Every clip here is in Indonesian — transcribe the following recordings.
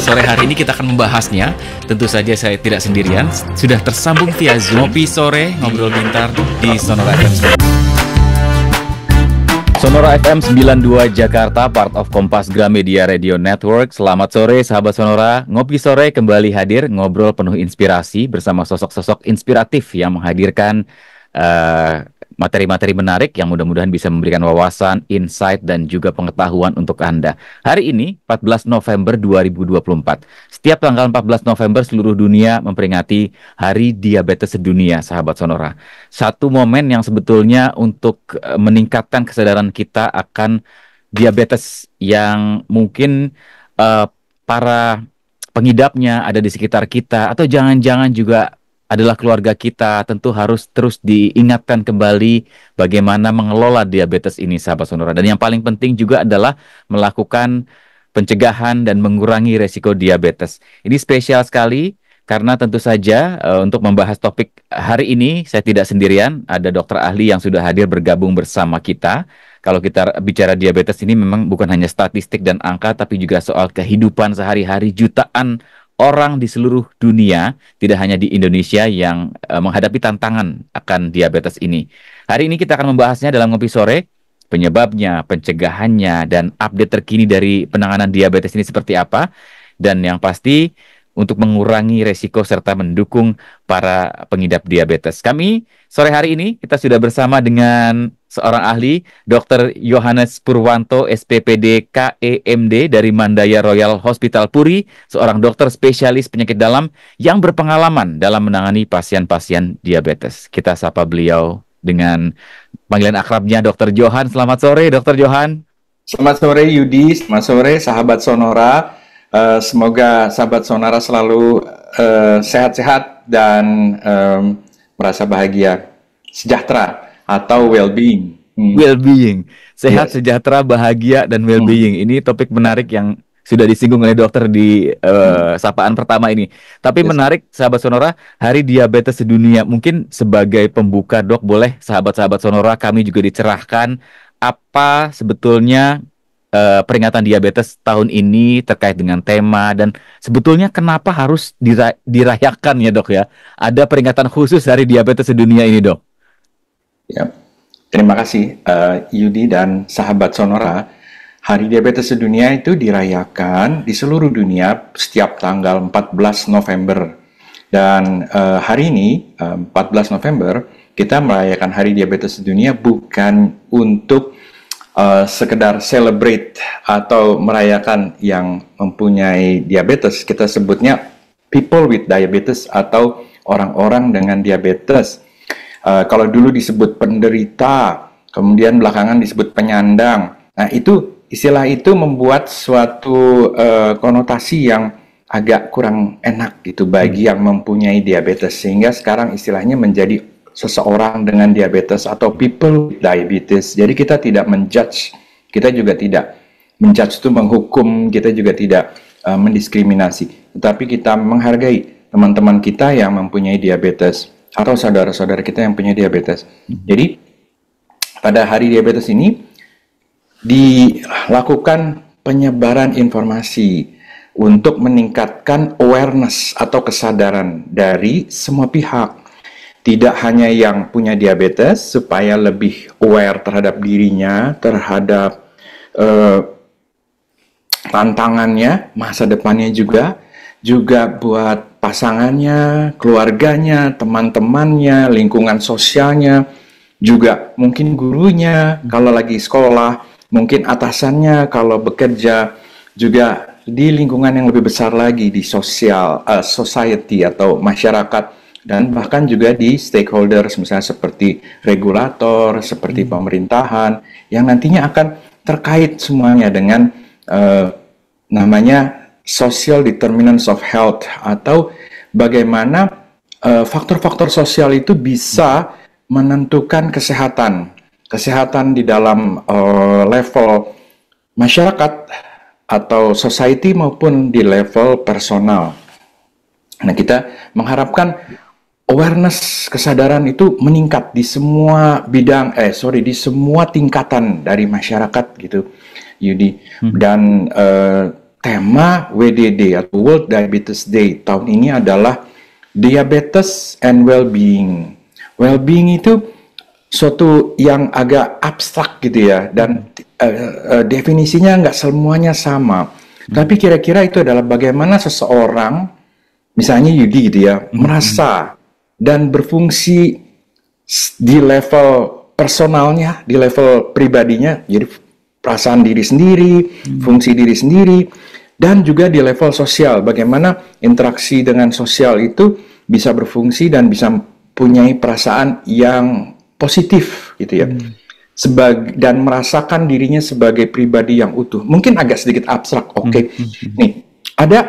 Sore hari ini kita akan membahasnya. Tentu saja saya tidak sendirian. Sudah tersambung via Zoom. Ngopi sore, ngobrol pintar di Sonora FM. Sonora FM 92 Jakarta, part of Kompas Gramedia Radio Network. Selamat sore sahabat Sonora. Ngopi sore kembali hadir, ngobrol penuh inspirasi bersama sosok-sosok inspiratif yang menghadirkan uh, materi-materi menarik yang mudah-mudahan bisa memberikan wawasan, insight, dan juga pengetahuan untuk Anda. Hari ini, 14 November 2024. Setiap tanggal 14 November seluruh dunia memperingati Hari Diabetes Sedunia, sahabat Sonora. Satu momen yang sebetulnya untuk eh, meningkatkan kesadaran kita akan diabetes yang mungkin uh, para pengidapnya ada di sekitar kita atau jangan-jangan juga adalah keluarga kita, tentu harus terus diingatkan kembali bagaimana mengelola diabetes ini, sahabat sonora. Dan yang paling penting juga adalah melakukan pencegahan dan mengurangi resiko diabetes. Ini spesial sekali karena tentu saja uh, untuk membahas topik hari ini saya tidak sendirian, ada dokter ahli yang sudah hadir bergabung bersama kita. Kalau kita bicara diabetes ini memang bukan hanya statistik dan angka tapi juga soal kehidupan sehari-hari jutaan orang di seluruh dunia, tidak hanya di Indonesia yang uh, menghadapi tantangan akan diabetes ini. Hari ini kita akan membahasnya dalam ngopi sore, penyebabnya, pencegahannya, dan update terkini dari penanganan diabetes ini seperti apa. Dan yang pasti untuk mengurangi resiko serta mendukung para pengidap diabetes. Kami sore hari ini kita sudah bersama dengan seorang ahli, Dr. Yohanes Purwanto, SPPD KEMD dari Mandaya Royal Hospital Puri, seorang dokter spesialis penyakit dalam yang berpengalaman dalam menangani pasien-pasien diabetes. Kita sapa beliau dengan panggilan akrabnya Dr. Johan. Selamat sore, Dr. Johan. Selamat sore Yudi, selamat sore sahabat Sonora. Uh, semoga sahabat Sonora selalu eh, sehat-sehat uh, dan um, merasa bahagia, sejahtera atau well-being. Hmm. Well-being, sehat, yes. sejahtera, bahagia dan well-being. Hmm. Ini topik menarik yang sudah disinggung oleh dokter di uh, hmm. sapaan pertama ini. Tapi yes. menarik, sahabat Sonora, Hari Diabetes Sedunia. Mungkin sebagai pembuka dok, boleh sahabat-sahabat Sonora kami juga dicerahkan apa sebetulnya uh, peringatan diabetes tahun ini terkait dengan tema dan sebetulnya kenapa harus dira dirayakan ya dok ya? Ada peringatan khusus Hari Diabetes Sedunia ini dok? Ya, terima kasih uh, Yudi dan sahabat Sonora. Hari Diabetes Sedunia itu dirayakan di seluruh dunia setiap tanggal 14 November. Dan uh, hari ini, uh, 14 November, kita merayakan Hari Diabetes Sedunia bukan untuk uh, sekedar celebrate atau merayakan yang mempunyai diabetes. Kita sebutnya people with diabetes atau orang-orang dengan diabetes. Uh, kalau dulu disebut penderita, kemudian belakangan disebut penyandang. Nah, itu istilah itu membuat suatu uh, konotasi yang agak kurang enak gitu bagi yang mempunyai diabetes sehingga sekarang istilahnya menjadi seseorang dengan diabetes atau people with diabetes. Jadi kita tidak menjudge, kita juga tidak menjudge itu menghukum, kita juga tidak uh, mendiskriminasi, tetapi kita menghargai teman-teman kita yang mempunyai diabetes atau saudara-saudara kita yang punya diabetes. Jadi pada hari diabetes ini dilakukan penyebaran informasi untuk meningkatkan awareness atau kesadaran dari semua pihak. Tidak hanya yang punya diabetes supaya lebih aware terhadap dirinya, terhadap uh, tantangannya, masa depannya juga, juga buat pasangannya, keluarganya, teman-temannya, lingkungan sosialnya, juga mungkin gurunya kalau lagi sekolah, mungkin atasannya kalau bekerja, juga di lingkungan yang lebih besar lagi di sosial uh, society atau masyarakat dan bahkan juga di stakeholders misalnya seperti regulator, seperti hmm. pemerintahan yang nantinya akan terkait semuanya dengan uh, namanya social determinants of health atau bagaimana eh, faktor-faktor uh, sosial itu bisa menentukan kesehatan kesehatan di dalam uh, level masyarakat atau society maupun di level personal. Nah, kita mengharapkan awareness kesadaran itu meningkat di semua bidang eh sorry di semua tingkatan dari masyarakat gitu Yudi hmm. dan uh, tema WDD atau World Diabetes Day tahun ini adalah diabetes and well-being. Well-being itu suatu yang agak abstrak gitu ya dan uh, uh, definisinya nggak semuanya sama. Hmm. Tapi kira-kira itu adalah bagaimana seseorang, misalnya Yudi gitu ya, hmm. merasa dan berfungsi di level personalnya, di level pribadinya, jadi perasaan diri sendiri, hmm. fungsi diri sendiri, dan juga di level sosial, bagaimana interaksi dengan sosial itu bisa berfungsi dan bisa punya perasaan yang positif gitu ya. Hmm. Sebagai dan merasakan dirinya sebagai pribadi yang utuh. Mungkin agak sedikit abstrak. Oke. Okay. Hmm. Hmm. Nih, ada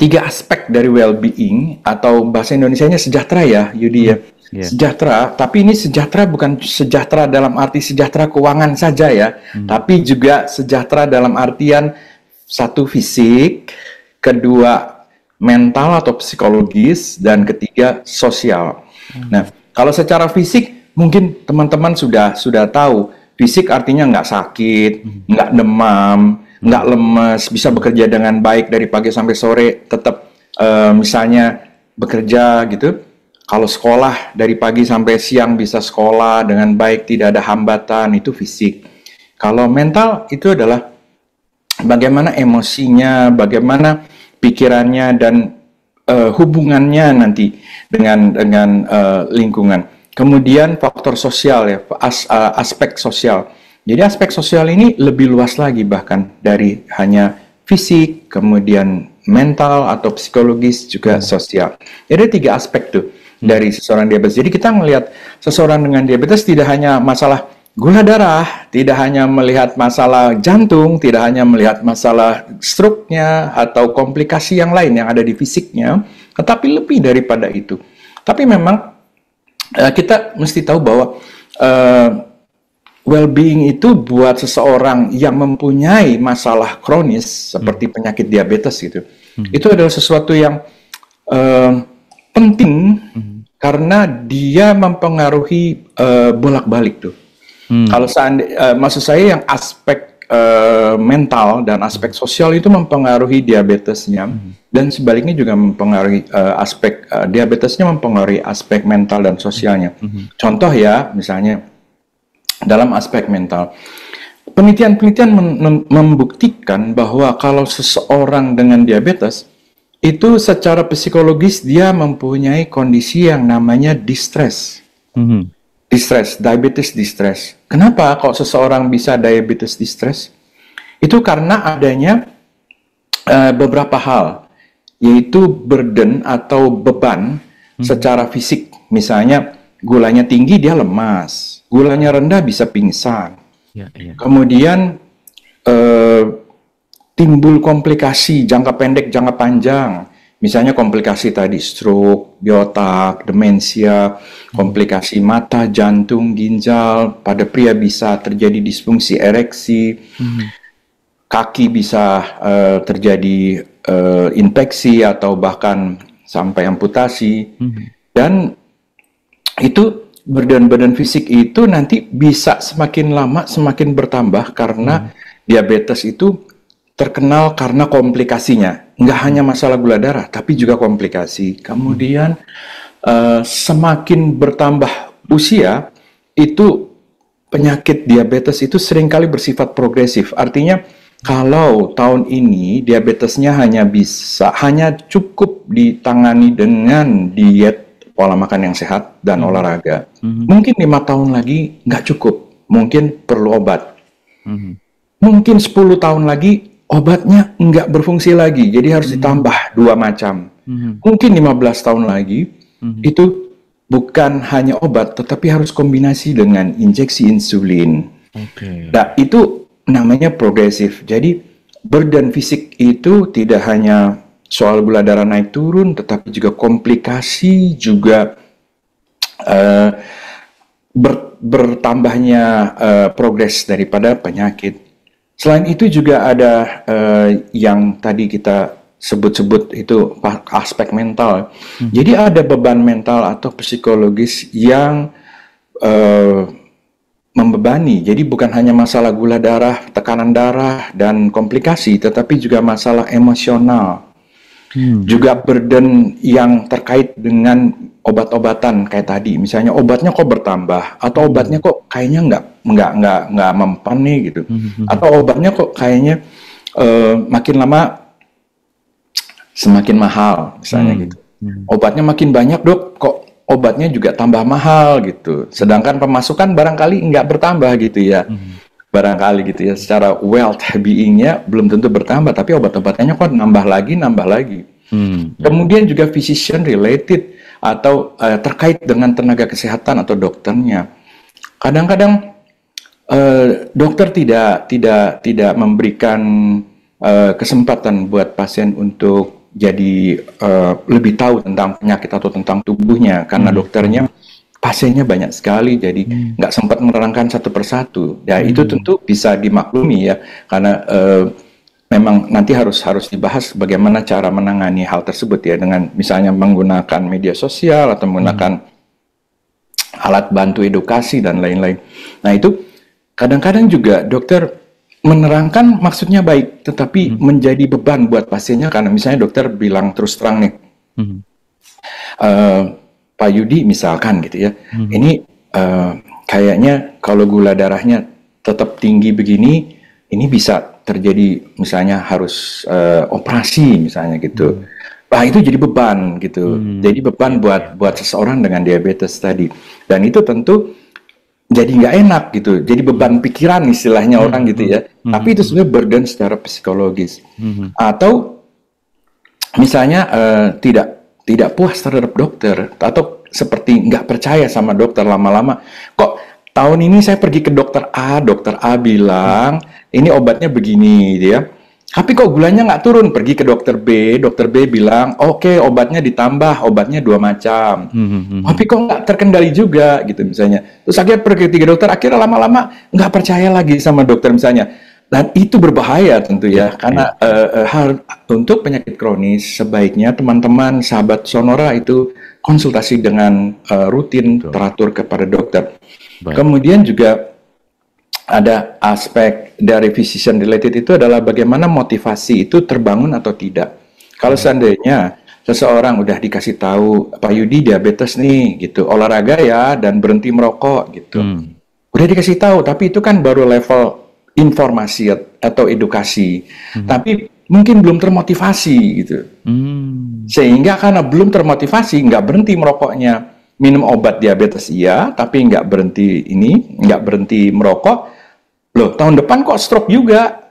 tiga aspek dari well-being atau bahasa Indonesia-nya sejahtera ya, Yudi ya. Yeah. Sejahtera, tapi ini sejahtera bukan sejahtera dalam arti sejahtera keuangan saja ya, hmm. tapi juga sejahtera dalam artian satu fisik, kedua mental atau psikologis, dan ketiga sosial. Hmm. Nah, kalau secara fisik mungkin teman-teman sudah sudah tahu fisik artinya nggak sakit, hmm. nggak demam, nggak lemes, bisa bekerja dengan baik dari pagi sampai sore, tetap uh, misalnya bekerja gitu. Kalau sekolah dari pagi sampai siang bisa sekolah dengan baik, tidak ada hambatan, itu fisik. Kalau mental itu adalah bagaimana emosinya, bagaimana pikirannya dan uh, hubungannya nanti dengan dengan uh, lingkungan. Kemudian faktor sosial ya, as, uh, aspek sosial. Jadi aspek sosial ini lebih luas lagi bahkan dari hanya fisik, kemudian mental atau psikologis juga hmm. sosial. Jadi tiga aspek tuh hmm. dari seseorang diabetes. Jadi kita melihat seseorang dengan diabetes tidak hanya masalah gula darah, tidak hanya melihat masalah jantung, tidak hanya melihat masalah stroke-nya atau komplikasi yang lain yang ada di fisiknya, tetapi lebih daripada itu. Tapi memang uh, kita mesti tahu bahwa uh, well-being itu buat seseorang yang mempunyai masalah kronis seperti hmm. penyakit diabetes gitu, hmm. itu adalah sesuatu yang uh, penting hmm. karena dia mempengaruhi uh, bolak-balik tuh Hmm. Kalau seandainya, uh, maksud saya yang aspek uh, mental dan aspek sosial itu mempengaruhi diabetesnya hmm. dan sebaliknya juga mempengaruhi uh, aspek uh, diabetesnya mempengaruhi aspek mental dan sosialnya. Hmm. Contoh ya, misalnya dalam aspek mental. Penelitian-penelitian membuktikan bahwa kalau seseorang dengan diabetes itu secara psikologis dia mempunyai kondisi yang namanya distress. Hmm distress, diabetes distress. Kenapa kok seseorang bisa diabetes distress? Itu karena adanya uh, beberapa hal, yaitu burden atau beban hmm. secara fisik. Misalnya gulanya tinggi dia lemas, gulanya rendah bisa pingsan. Ya, ya. Kemudian uh, timbul komplikasi jangka pendek, jangka panjang Misalnya komplikasi tadi stroke, biotak, demensia, komplikasi mata, jantung, ginjal. Pada pria bisa terjadi disfungsi ereksi, hmm. kaki bisa uh, terjadi uh, infeksi atau bahkan sampai amputasi. Hmm. Dan itu badan-badan fisik itu nanti bisa semakin lama semakin bertambah karena hmm. diabetes itu terkenal karena komplikasinya. Nggak hanya masalah gula darah, tapi juga komplikasi. Kemudian uh, semakin bertambah usia, itu penyakit diabetes itu sering kali bersifat progresif. Artinya kalau tahun ini diabetesnya hanya bisa, hanya cukup ditangani dengan diet pola makan yang sehat dan hmm. olahraga. Hmm. Mungkin lima tahun lagi nggak cukup, mungkin perlu obat. Hmm. Mungkin 10 tahun lagi obatnya nggak berfungsi lagi, jadi harus hmm. ditambah dua macam. Hmm. Mungkin 15 tahun lagi hmm. itu bukan hanya obat, tetapi harus kombinasi dengan injeksi insulin. Okay. Nah itu namanya progresif. Jadi burden fisik itu tidak hanya soal gula darah naik turun, tetapi juga komplikasi juga uh, ber, bertambahnya uh, progres daripada penyakit. Selain itu juga ada uh, yang tadi kita sebut-sebut itu aspek mental. Hmm. Jadi ada beban mental atau psikologis yang uh, membebani. Jadi bukan hanya masalah gula darah, tekanan darah dan komplikasi, tetapi juga masalah emosional. Hmm. Juga burden yang terkait dengan obat-obatan kayak tadi. Misalnya obatnya kok bertambah atau hmm. obatnya kok kayaknya nggak nggak nggak nggak mempan nih gitu. Hmm. Atau obatnya kok kayaknya uh, makin lama semakin mahal misalnya hmm. gitu. Hmm. Obatnya makin banyak dok, kok obatnya juga tambah mahal gitu. Sedangkan pemasukan barangkali nggak bertambah gitu ya. Hmm. Barangkali gitu ya. Secara wealth being-nya belum tentu bertambah, tapi obat-obatannya kok nambah lagi, nambah lagi. Hmm. Kemudian juga physician related atau uh, terkait dengan tenaga kesehatan atau dokternya. Kadang-kadang uh, dokter tidak tidak tidak memberikan uh, kesempatan buat pasien untuk jadi uh, lebih tahu tentang penyakit atau tentang tubuhnya karena hmm. dokternya pasiennya banyak sekali jadi hmm. nggak hmm. sempat menerangkan satu persatu ya hmm. itu tentu bisa dimaklumi ya karena uh, memang nanti harus harus dibahas bagaimana cara menangani hal tersebut ya dengan misalnya menggunakan media sosial atau menggunakan hmm. alat bantu edukasi dan lain-lain nah itu kadang-kadang juga dokter menerangkan maksudnya baik, tetapi hmm. menjadi beban buat pasiennya karena misalnya dokter bilang terus terang nih, hmm. uh, Pak Yudi misalkan gitu ya, hmm. ini uh, kayaknya kalau gula darahnya tetap tinggi begini, ini bisa terjadi misalnya harus uh, operasi misalnya gitu. Hmm. Nah itu jadi beban gitu, hmm. jadi beban buat buat seseorang dengan diabetes tadi, dan itu tentu jadi nggak enak gitu, jadi beban pikiran istilahnya hmm. orang gitu ya. Hmm. Tapi itu sebenarnya burden secara psikologis. Hmm. Atau misalnya uh, tidak tidak puas terhadap dokter atau seperti nggak percaya sama dokter lama-lama. Kok tahun ini saya pergi ke dokter A, dokter A bilang ini obatnya begini, dia. Ya. Tapi kok gulanya nggak turun? Pergi ke dokter B, dokter B bilang, oke okay, obatnya ditambah, obatnya dua macam. Hmm, hmm, hmm. Tapi kok nggak terkendali juga gitu misalnya. Terus akhirnya pergi ke tiga dokter, akhirnya lama-lama nggak percaya lagi sama dokter misalnya. Dan itu berbahaya tentu ya, karena uh, uh, hal untuk penyakit kronis sebaiknya teman-teman sahabat sonora itu konsultasi dengan uh, rutin Betul. teratur kepada dokter. Baik. Kemudian juga ada aspek dari physician related itu adalah bagaimana motivasi itu terbangun atau tidak. Kalau seandainya seseorang udah dikasih tahu Pak Yudi diabetes nih gitu, olahraga ya dan berhenti merokok gitu. Hmm. Udah dikasih tahu, tapi itu kan baru level informasi atau edukasi. Hmm. Tapi mungkin belum termotivasi gitu. Hmm. Sehingga karena belum termotivasi nggak berhenti merokoknya. Minum obat diabetes iya, tapi nggak berhenti ini, nggak berhenti merokok, Loh, tahun depan kok stroke juga.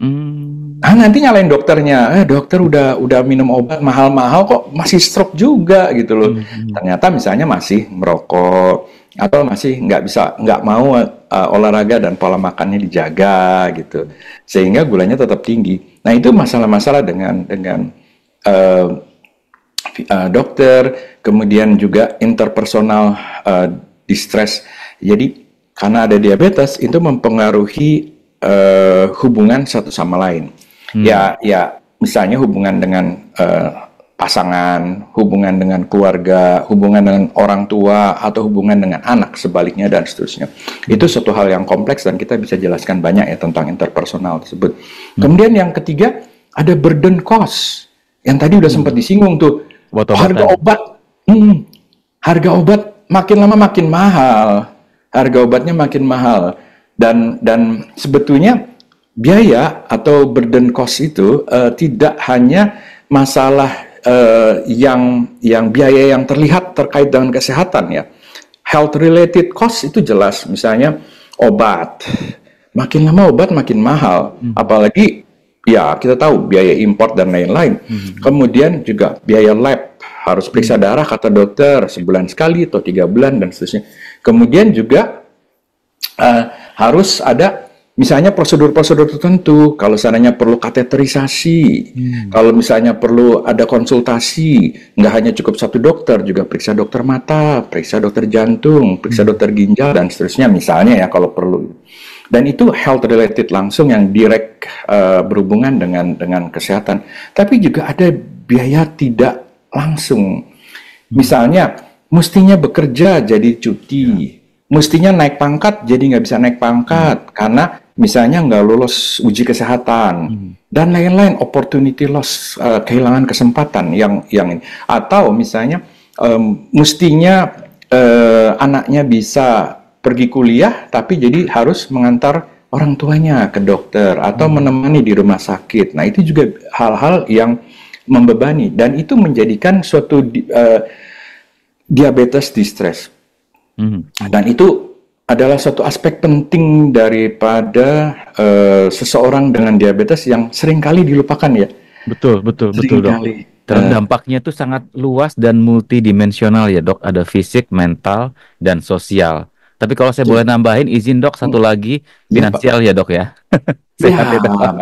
Hmm. Ah nanti nyalain dokternya, eh dokter udah udah minum obat mahal-mahal kok masih stroke juga gitu loh. Hmm. Ternyata misalnya masih merokok atau masih nggak bisa nggak mau uh, olahraga dan pola makannya dijaga gitu, sehingga gulanya tetap tinggi. Nah itu masalah-masalah dengan dengan uh, uh, dokter, kemudian juga interpersonal uh, distress. Jadi karena ada diabetes itu mempengaruhi uh, hubungan satu sama lain. Hmm. Ya, ya misalnya hubungan dengan uh, pasangan, hubungan dengan keluarga, hubungan dengan orang tua atau hubungan dengan anak sebaliknya dan seterusnya. Hmm. Itu suatu hal yang kompleks dan kita bisa jelaskan banyak ya tentang interpersonal tersebut. Hmm. Kemudian yang ketiga ada burden cost yang tadi udah hmm. sempat disinggung tuh. harga obat, hmm, harga obat makin lama makin mahal harga obatnya makin mahal dan dan sebetulnya biaya atau burden cost itu uh, tidak hanya masalah uh, yang yang biaya yang terlihat terkait dengan kesehatan ya health related cost itu jelas misalnya obat makin lama obat makin mahal hmm. apalagi ya kita tahu biaya import dan lain-lain hmm. kemudian juga biaya lab harus periksa hmm. darah kata dokter sebulan sekali atau tiga bulan dan seterusnya Kemudian juga uh, harus ada misalnya prosedur-prosedur tertentu. Kalau seandainya perlu kateterisasi, hmm. kalau misalnya perlu ada konsultasi, nggak hanya cukup satu dokter, juga periksa dokter mata, periksa dokter jantung, periksa hmm. dokter ginjal dan seterusnya. Misalnya ya kalau perlu. Dan itu health related langsung yang direct uh, berhubungan dengan dengan kesehatan. Tapi juga ada biaya tidak langsung. Hmm. Misalnya mestinya bekerja jadi cuti. Mestinya naik pangkat jadi nggak bisa naik pangkat hmm. karena misalnya nggak lulus uji kesehatan hmm. dan lain-lain opportunity loss uh, kehilangan kesempatan yang yang ini atau misalnya um, mestinya uh, anaknya bisa pergi kuliah tapi jadi harus mengantar orang tuanya ke dokter atau hmm. menemani di rumah sakit. Nah, itu juga hal-hal yang membebani dan itu menjadikan suatu uh, diabetes distress. Hmm. Dan itu adalah suatu aspek penting daripada uh, seseorang dengan diabetes yang sering kali dilupakan ya. Betul, betul, sering betul dok. Dan uh, dampaknya itu sangat luas dan multidimensional ya dok. Ada fisik, mental, dan sosial. Tapi kalau saya boleh nambahin, izin dok satu hmm. lagi iya, finansial ya, ya dok ya. Sehat ya, ya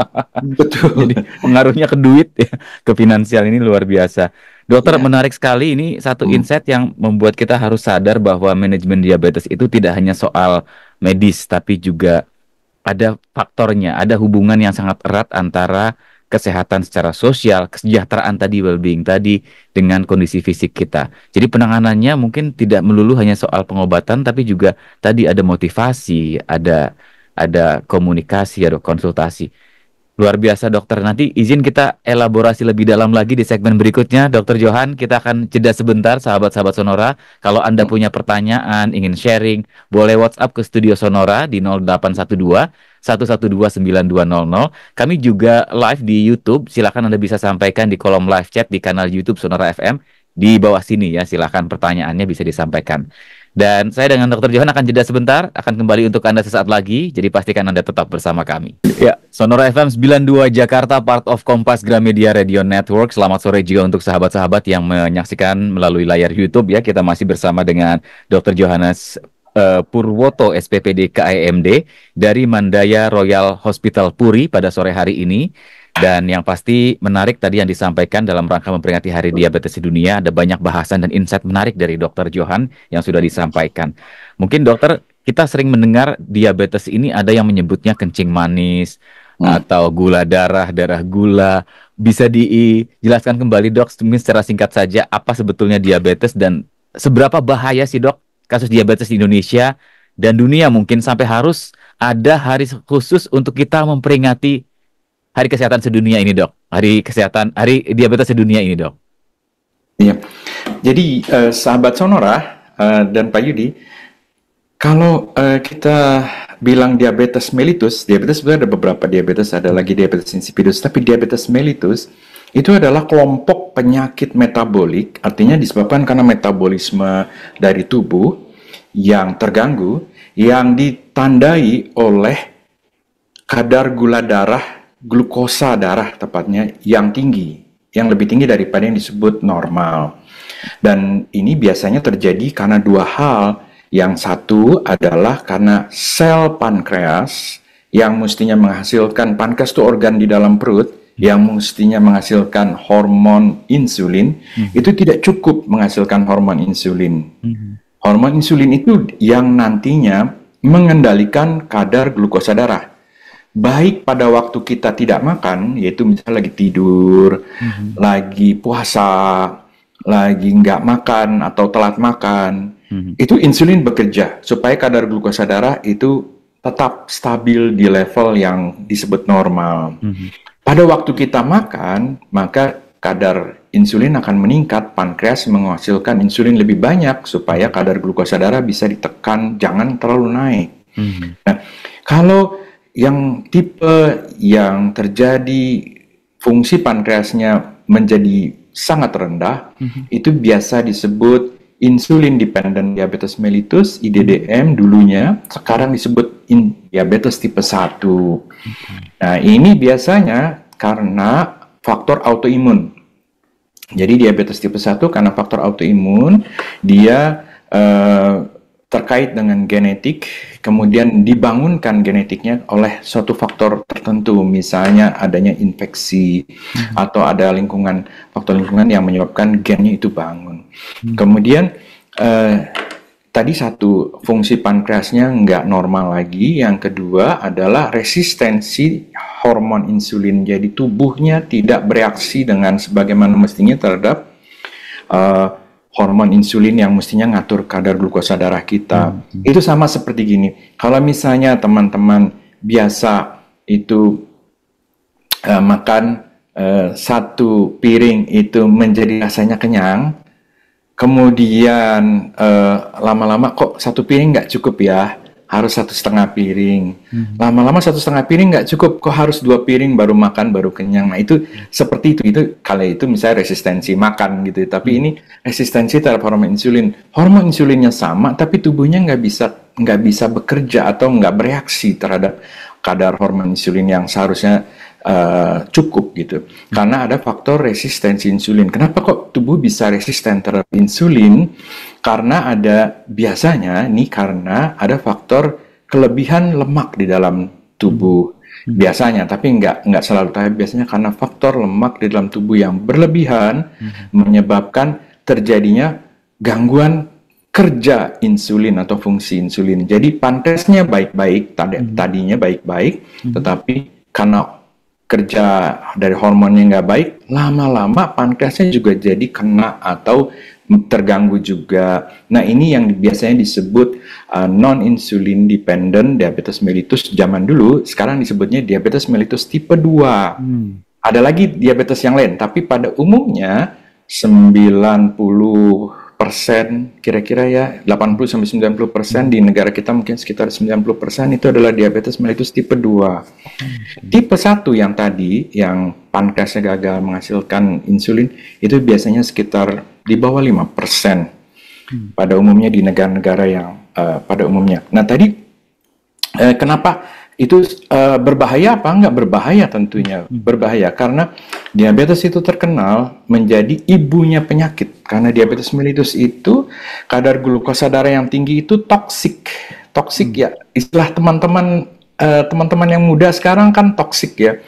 betul. Jadi pengaruhnya ke duit ya, ke finansial ini luar biasa. Dokter ya. menarik sekali ini satu hmm. insight yang membuat kita harus sadar bahwa manajemen diabetes itu tidak hanya soal medis tapi juga ada faktornya, ada hubungan yang sangat erat antara kesehatan secara sosial, kesejahteraan tadi, well-being tadi, dengan kondisi fisik kita. Jadi penanganannya mungkin tidak melulu hanya soal pengobatan, tapi juga tadi ada motivasi, ada ada komunikasi, ada konsultasi. Luar biasa dokter. Nanti izin kita elaborasi lebih dalam lagi di segmen berikutnya. Dokter Johan, kita akan jeda sebentar sahabat-sahabat Sonora. Kalau Anda punya pertanyaan, ingin sharing, boleh WhatsApp ke Studio Sonora di 0812 1129200. Kami juga live di YouTube. Silakan Anda bisa sampaikan di kolom live chat di kanal YouTube Sonora FM di bawah sini ya. Silakan pertanyaannya bisa disampaikan. Dan saya dengan Dr. Johan akan jeda sebentar, akan kembali untuk Anda sesaat lagi, jadi pastikan Anda tetap bersama kami. Ya, Sonora FM 92 Jakarta, part of Kompas Gramedia Radio Network. Selamat sore juga untuk sahabat-sahabat yang menyaksikan melalui layar YouTube ya. Kita masih bersama dengan Dr. Johannes uh, Purwoto SPPD KIMD dari Mandaya Royal Hospital Puri pada sore hari ini. Dan yang pasti menarik tadi yang disampaikan dalam rangka memperingati Hari Diabetes Dunia ada banyak bahasan dan insight menarik dari Dokter Johan yang sudah disampaikan. Mungkin dokter kita sering mendengar diabetes ini ada yang menyebutnya kencing manis hmm. atau gula darah, darah gula. Bisa dijelaskan kembali dok, mungkin secara singkat saja apa sebetulnya diabetes dan seberapa bahaya sih dok kasus diabetes di Indonesia dan dunia mungkin sampai harus ada hari khusus untuk kita memperingati Hari Kesehatan Sedunia ini, Dok? Hari Kesehatan Hari Diabetes Sedunia ini, Dok. Iya. Jadi uh, sahabat Sonora uh, dan Pak Yudi, kalau uh, kita bilang diabetes mellitus, diabetes sebenarnya ada beberapa diabetes, ada lagi diabetes insipidus, tapi diabetes mellitus itu adalah kelompok penyakit metabolik, artinya disebabkan karena metabolisme dari tubuh yang terganggu, yang ditandai oleh kadar gula darah glukosa darah tepatnya yang tinggi, yang lebih tinggi daripada yang disebut normal. Dan ini biasanya terjadi karena dua hal. Yang satu adalah karena sel pankreas yang mestinya menghasilkan pankreas itu organ di dalam perut yang mestinya menghasilkan hormon insulin hmm. itu tidak cukup menghasilkan hormon insulin. Hmm. Hormon insulin itu yang nantinya mengendalikan kadar glukosa darah baik pada waktu kita tidak makan, yaitu misalnya lagi tidur, mm-hmm. lagi puasa, lagi nggak makan atau telat makan, mm-hmm. itu insulin bekerja supaya kadar glukosa darah itu tetap stabil di level yang disebut normal. Mm-hmm. Pada waktu kita makan, maka kadar insulin akan meningkat, pankreas menghasilkan insulin lebih banyak supaya kadar glukosa darah bisa ditekan, jangan terlalu naik. Mm-hmm. Nah, kalau yang tipe yang terjadi fungsi pankreasnya menjadi sangat rendah mm-hmm. itu biasa disebut insulin dependent diabetes mellitus IDDM dulunya sekarang disebut in diabetes tipe 1. Mm-hmm. Nah, ini biasanya karena faktor autoimun. Jadi diabetes tipe 1 karena faktor autoimun dia uh, terkait dengan genetik, kemudian dibangunkan genetiknya oleh suatu faktor tertentu, misalnya adanya infeksi hmm. atau ada lingkungan faktor lingkungan yang menyebabkan gennya itu bangun. Hmm. Kemudian eh, tadi satu fungsi pankreasnya nggak normal lagi, yang kedua adalah resistensi hormon insulin, jadi tubuhnya tidak bereaksi dengan sebagaimana mestinya terhadap uh, hormon insulin yang mestinya ngatur kadar glukosa darah kita. Hmm. Itu sama seperti gini. Kalau misalnya teman-teman biasa itu uh, makan uh, satu piring itu menjadi rasanya kenyang, kemudian lama-lama uh, kok satu piring nggak cukup ya, harus satu setengah piring. Hmm. Lama-lama satu setengah piring nggak cukup, kok harus dua piring baru makan baru kenyang. Nah itu seperti itu itu kalau itu misalnya resistensi makan gitu. Tapi hmm. ini resistensi terhadap hormon insulin. Hormon insulinnya sama, tapi tubuhnya nggak bisa nggak bisa bekerja atau nggak bereaksi terhadap kadar hormon insulin yang seharusnya uh, cukup gitu. Karena ada faktor resistensi insulin. Kenapa kok tubuh bisa resisten terhadap insulin? Karena ada biasanya nih karena ada faktor kelebihan lemak di dalam tubuh biasanya tapi nggak nggak selalu tapi biasanya karena faktor lemak di dalam tubuh yang berlebihan menyebabkan terjadinya gangguan kerja insulin atau fungsi insulin jadi pankreasnya baik-baik tadi, tadinya baik-baik hmm. tetapi karena kerja dari hormonnya nggak baik lama-lama pankreasnya juga jadi kena atau terganggu juga. Nah, ini yang biasanya disebut uh, non-insulin dependent diabetes mellitus zaman dulu, sekarang disebutnya diabetes mellitus tipe 2. Hmm. Ada lagi diabetes yang lain, tapi pada umumnya 90 persen kira-kira ya 80 sampai 90 persen di negara kita mungkin sekitar 90 persen itu adalah diabetes mellitus tipe 2. Hmm. Tipe 1 yang tadi yang pankreasnya gagal menghasilkan insulin itu biasanya sekitar di bawah 5 persen pada umumnya di negara-negara yang uh, pada umumnya. Nah tadi uh, kenapa itu uh, berbahaya apa enggak? Berbahaya tentunya. Hmm. berbahaya. Karena diabetes itu terkenal menjadi ibunya penyakit. Karena diabetes mellitus itu kadar glukosa darah yang tinggi itu toksik toksik hmm. ya. Istilah teman-teman uh, teman-teman yang muda sekarang kan toksik ya.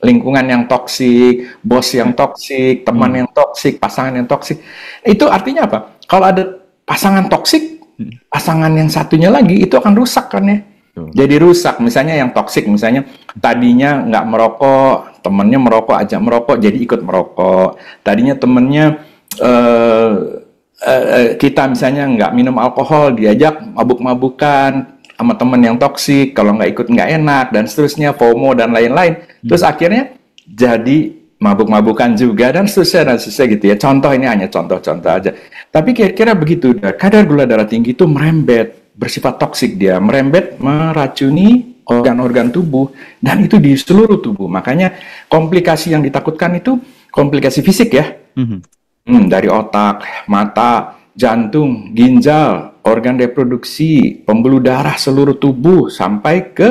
Lingkungan yang toksik bos yang toksik teman hmm. yang toksik pasangan yang toksik itu artinya apa? Kalau ada pasangan toksik hmm. pasangan yang satunya lagi itu akan rusak kan ya jadi rusak, misalnya yang toksik, misalnya tadinya nggak merokok, temennya merokok, aja merokok, jadi ikut merokok. Tadinya temennya uh, uh, kita misalnya nggak minum alkohol, diajak mabuk-mabukan sama temen yang toksik, kalau nggak ikut nggak enak dan seterusnya, FOMO dan lain-lain. Terus hmm. akhirnya jadi mabuk-mabukan juga dan seterusnya dan seterusnya gitu ya. Contoh ini hanya contoh-contoh aja. Tapi kira-kira begitu, kadar gula darah tinggi itu merembet bersifat toksik dia merembet meracuni organ-organ tubuh dan itu di seluruh tubuh makanya komplikasi yang ditakutkan itu komplikasi fisik ya mm-hmm. hmm, dari otak mata jantung ginjal organ reproduksi pembuluh darah seluruh tubuh sampai ke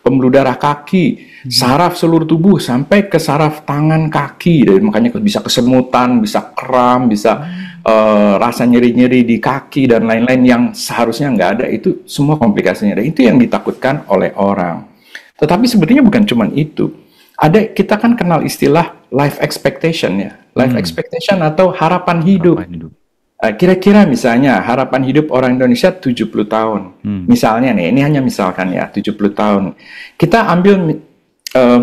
pembuluh darah kaki, hmm. saraf seluruh tubuh sampai ke saraf tangan kaki. Dan makanya bisa kesemutan, bisa kram, bisa uh, rasa nyeri-nyeri di kaki dan lain-lain yang seharusnya nggak ada. Itu semua komplikasinya. Dan itu yang ditakutkan oleh orang. Tetapi sebetulnya bukan cuma itu. Ada kita kan kenal istilah life expectation ya. Life hmm. expectation atau harapan hidup. Harapan hidup. Eh, kira-kira misalnya harapan hidup orang Indonesia 70 tahun. Hmm. Misalnya nih, ini hanya misalkan ya, 70 tahun. Kita ambil uh,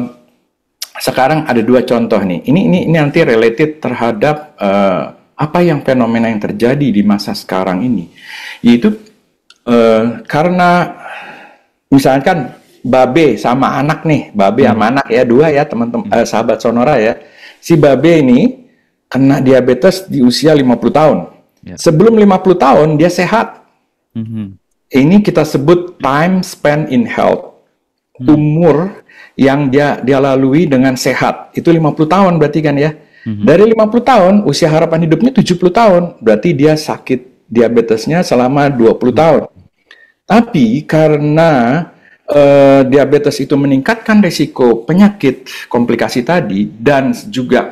sekarang ada dua contoh nih. Ini ini ini nanti related terhadap uh, apa yang fenomena yang terjadi di masa sekarang ini. Yaitu uh, karena misalkan babe sama anak nih, babe hmm. sama anak ya, dua ya teman-teman uh, sahabat Sonora ya. Si babe ini kena diabetes di usia 50 tahun Yeah. Sebelum 50 tahun dia sehat. Mm-hmm. Ini kita sebut time spent in health. Mm. Umur yang dia dia lalui dengan sehat. Itu 50 tahun berarti kan ya. Mm-hmm. Dari 50 tahun usia harapan hidupnya 70 tahun. Berarti dia sakit diabetesnya selama 20 mm-hmm. tahun. Tapi karena uh, diabetes itu meningkatkan risiko penyakit komplikasi tadi dan juga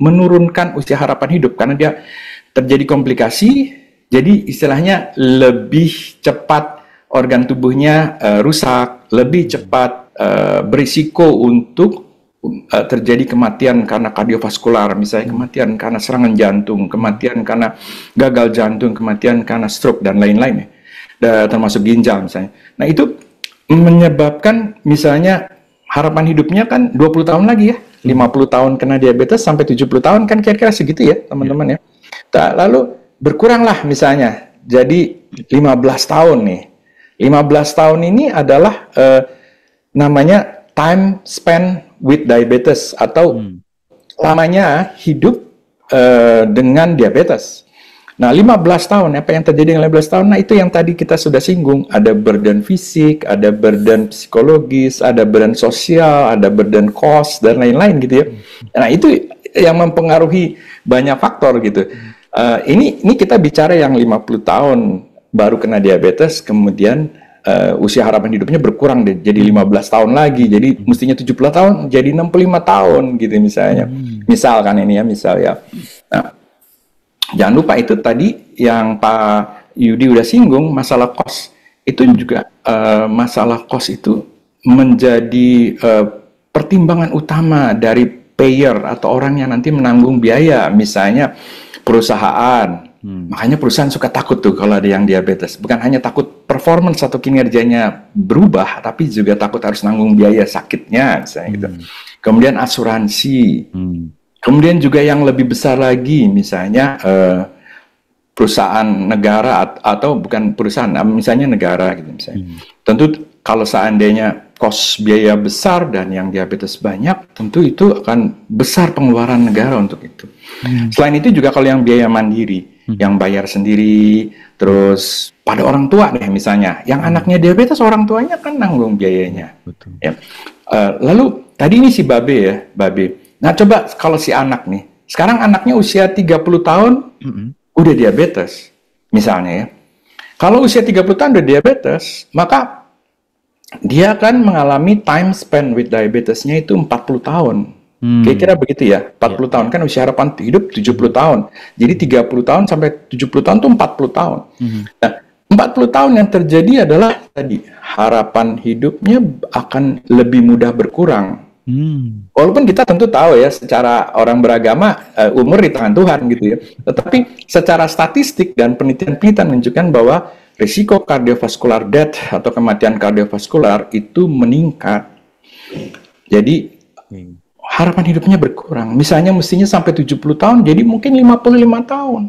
menurunkan usia harapan hidup karena dia terjadi komplikasi, jadi istilahnya lebih cepat organ tubuhnya uh, rusak, lebih cepat uh, berisiko untuk uh, terjadi kematian karena kardiovaskular, misalnya kematian karena serangan jantung, kematian karena gagal jantung, kematian karena stroke dan lain-lain, ya. termasuk ginjal misalnya. Nah itu menyebabkan misalnya harapan hidupnya kan 20 tahun lagi ya, 50 tahun kena diabetes sampai 70 tahun kan kira-kira segitu ya teman-teman ya. Nah, lalu berkuranglah misalnya jadi 15 tahun nih. 15 tahun ini adalah uh, namanya time spent with diabetes atau hmm. lamanya hidup uh, dengan diabetes. Nah, 15 tahun, apa yang terjadi dengan 15 tahun? Nah, itu yang tadi kita sudah singgung. Ada burden fisik, ada burden psikologis, ada burden sosial, ada burden cost, dan lain-lain gitu ya. Nah, itu yang mempengaruhi banyak faktor gitu. Uh, ini ini kita bicara yang 50 tahun baru kena diabetes, kemudian uh, usia harapan hidupnya berkurang deh, jadi 15 tahun lagi. Jadi mestinya 70 tahun jadi 65 tahun gitu misalnya. Hmm. Misalkan ini ya, misal ya. Nah, Jangan lupa itu tadi yang Pak Yudi udah singgung masalah kos. Itu juga uh, masalah kos itu menjadi uh, pertimbangan utama dari payer atau orang yang nanti menanggung biaya. Misalnya perusahaan. Hmm. Makanya perusahaan suka takut tuh kalau ada yang diabetes. Bukan hanya takut performance atau kinerjanya berubah, tapi juga takut harus nanggung biaya sakitnya, misalnya gitu. Hmm. Kemudian asuransi. Hmm Kemudian juga yang lebih besar lagi, misalnya uh, perusahaan negara atau bukan perusahaan, misalnya negara gitu misalnya. Hmm. Tentu kalau seandainya kos biaya besar dan yang diabetes banyak, tentu itu akan besar pengeluaran negara untuk itu. Hmm. Selain itu juga kalau yang biaya mandiri, hmm. yang bayar sendiri, terus pada orang tua deh misalnya, yang hmm. anaknya diabetes orang tuanya kan nanggung biayanya. Betul. Ya. Uh, lalu tadi ini si Babe ya, Babe Nah coba kalau si anak nih, sekarang anaknya usia 30 tahun, mm -hmm. udah diabetes, misalnya ya. Kalau usia 30 tahun udah diabetes, maka dia akan mengalami time spend with diabetesnya itu 40 tahun. Hmm. Kira-kira begitu ya, 40 yeah. tahun kan usia harapan hidup 70 tahun. Jadi 30 tahun sampai 70 tahun itu 40 tahun. Hmm. Nah, 40 tahun yang terjadi adalah tadi harapan hidupnya akan lebih mudah berkurang Hmm. Walaupun kita tentu tahu ya secara orang beragama uh, umur di tangan Tuhan gitu ya. Tetapi secara statistik dan penelitian-penelitian menunjukkan bahwa risiko kardiovaskular death atau kematian kardiovaskular itu meningkat. Jadi hmm. Harapan hidupnya berkurang. Misalnya mestinya sampai 70 tahun jadi mungkin 55 tahun.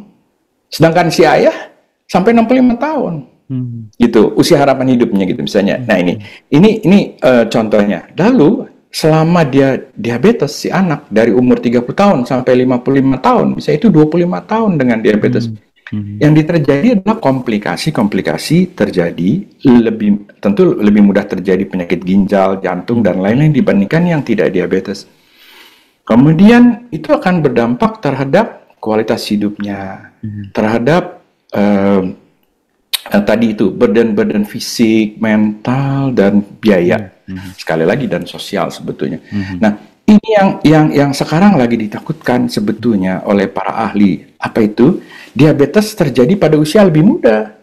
Sedangkan si ayah sampai 65 tahun. Hmm. Gitu usia harapan hidupnya gitu misalnya. Nah ini ini ini uh, contohnya. Lalu selama dia diabetes si anak dari umur 30 tahun sampai 55 tahun, bisa itu 25 tahun dengan diabetes. Hmm. Hmm. Yang terjadi adalah komplikasi-komplikasi terjadi lebih tentu lebih mudah terjadi penyakit ginjal, jantung dan lain-lain dibandingkan yang tidak diabetes. Kemudian itu akan berdampak terhadap kualitas hidupnya, hmm. terhadap uh, uh, tadi itu badan-badan fisik, mental dan biaya. Hmm. sekali lagi dan sosial sebetulnya. Hmm. Nah, ini yang yang yang sekarang lagi ditakutkan sebetulnya oleh para ahli. Apa itu? Diabetes terjadi pada usia lebih muda.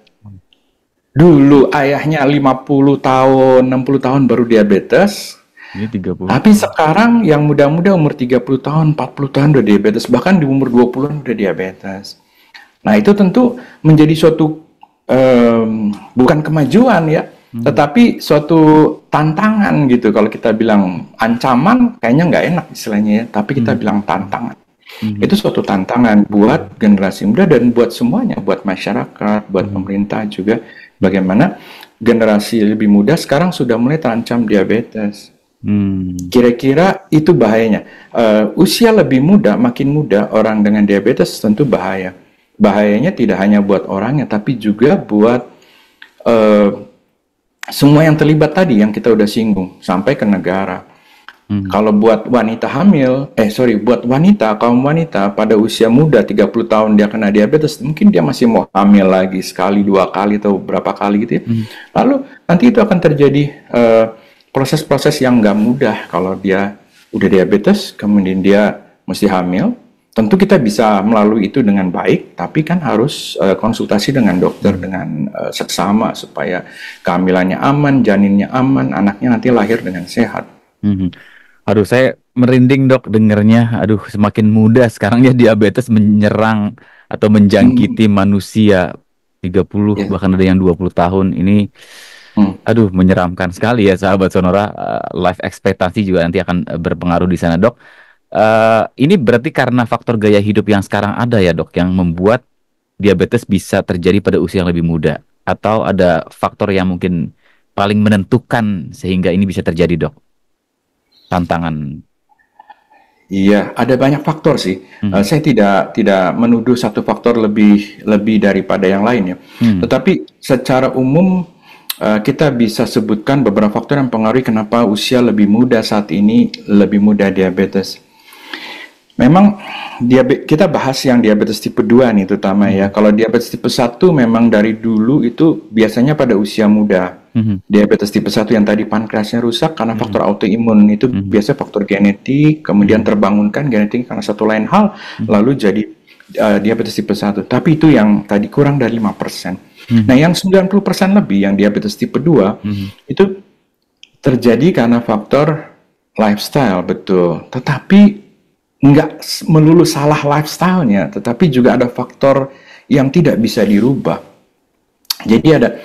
Dulu ayahnya 50 tahun, 60 tahun baru diabetes. Ini 30. Tapi sekarang yang muda-muda umur 30 tahun, 40 tahun udah diabetes, bahkan di umur 20-an udah diabetes. Nah, itu tentu menjadi suatu um, bukan kemajuan ya, Hmm. Tetapi suatu tantangan gitu kalau kita bilang ancaman kayaknya nggak enak istilahnya ya, tapi kita hmm. bilang tantangan. Hmm. Itu suatu tantangan buat generasi muda dan buat semuanya, buat masyarakat, buat hmm. pemerintah juga bagaimana generasi lebih muda sekarang sudah mulai terancam diabetes. Hmm. Kira-kira itu bahayanya. Uh, usia lebih muda, makin muda orang dengan diabetes tentu bahaya. Bahayanya tidak hanya buat orangnya, tapi juga buat uh, semua yang terlibat tadi yang kita udah singgung sampai ke negara. Hmm. Kalau buat wanita hamil, eh sorry, buat wanita, kaum wanita pada usia muda 30 tahun dia kena diabetes, mungkin dia masih mau hamil lagi sekali, dua kali atau berapa kali gitu ya. Hmm. Lalu nanti itu akan terjadi eh, proses-proses yang nggak mudah kalau dia udah diabetes, kemudian dia mesti hamil, Tentu kita bisa melalui itu dengan baik, tapi kan harus uh, konsultasi dengan dokter dengan uh, seksama supaya kehamilannya aman, janinnya aman, anaknya nanti lahir dengan sehat. Hmm. Aduh, saya merinding dok dengernya. Aduh, semakin mudah sekarang ya diabetes menyerang atau menjangkiti hmm. manusia 30 yeah. bahkan ada yang 20 tahun. Ini hmm. aduh menyeramkan sekali ya sahabat Sonora. Uh, life ekspektasi juga nanti akan berpengaruh di sana, Dok. Uh, ini berarti karena faktor gaya hidup yang sekarang ada ya dok, yang membuat diabetes bisa terjadi pada usia yang lebih muda? Atau ada faktor yang mungkin paling menentukan sehingga ini bisa terjadi, dok? Tantangan. Iya, ada banyak faktor sih. Hmm. Uh, saya tidak tidak menuduh satu faktor lebih lebih daripada yang lain ya. Hmm. Tetapi secara umum kita bisa sebutkan beberapa faktor yang mempengaruhi kenapa usia lebih muda saat ini lebih mudah diabetes. Memang diabetes kita bahas yang diabetes tipe 2 nih terutama ya. Kalau diabetes tipe 1 memang dari dulu itu biasanya pada usia muda. Mm-hmm. Diabetes tipe 1 yang tadi pankreasnya rusak karena mm-hmm. faktor autoimun itu mm-hmm. biasa faktor genetik, kemudian mm-hmm. terbangunkan genetik karena satu lain hal mm-hmm. lalu jadi uh, diabetes tipe 1. Tapi itu yang tadi kurang dari 5%. Mm-hmm. Nah, yang 90% lebih yang diabetes tipe 2 mm-hmm. itu terjadi karena faktor lifestyle betul. Tetapi nggak melulu salah lifestyle-nya, tetapi juga ada faktor yang tidak bisa dirubah. Jadi ada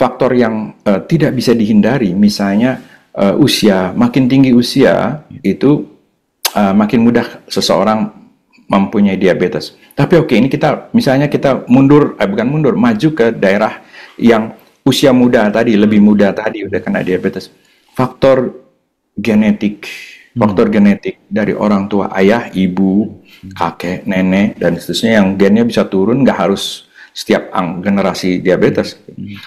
faktor yang uh, tidak bisa dihindari, misalnya uh, usia, makin tinggi usia itu uh, makin mudah seseorang mempunyai diabetes. Tapi oke, okay, ini kita misalnya kita mundur, eh, bukan mundur, maju ke daerah yang usia muda tadi, lebih muda tadi udah kena diabetes. Faktor genetik faktor genetik dari orang tua ayah, ibu, kakek, nenek dan seterusnya yang gennya bisa turun nggak harus setiap generasi diabetes.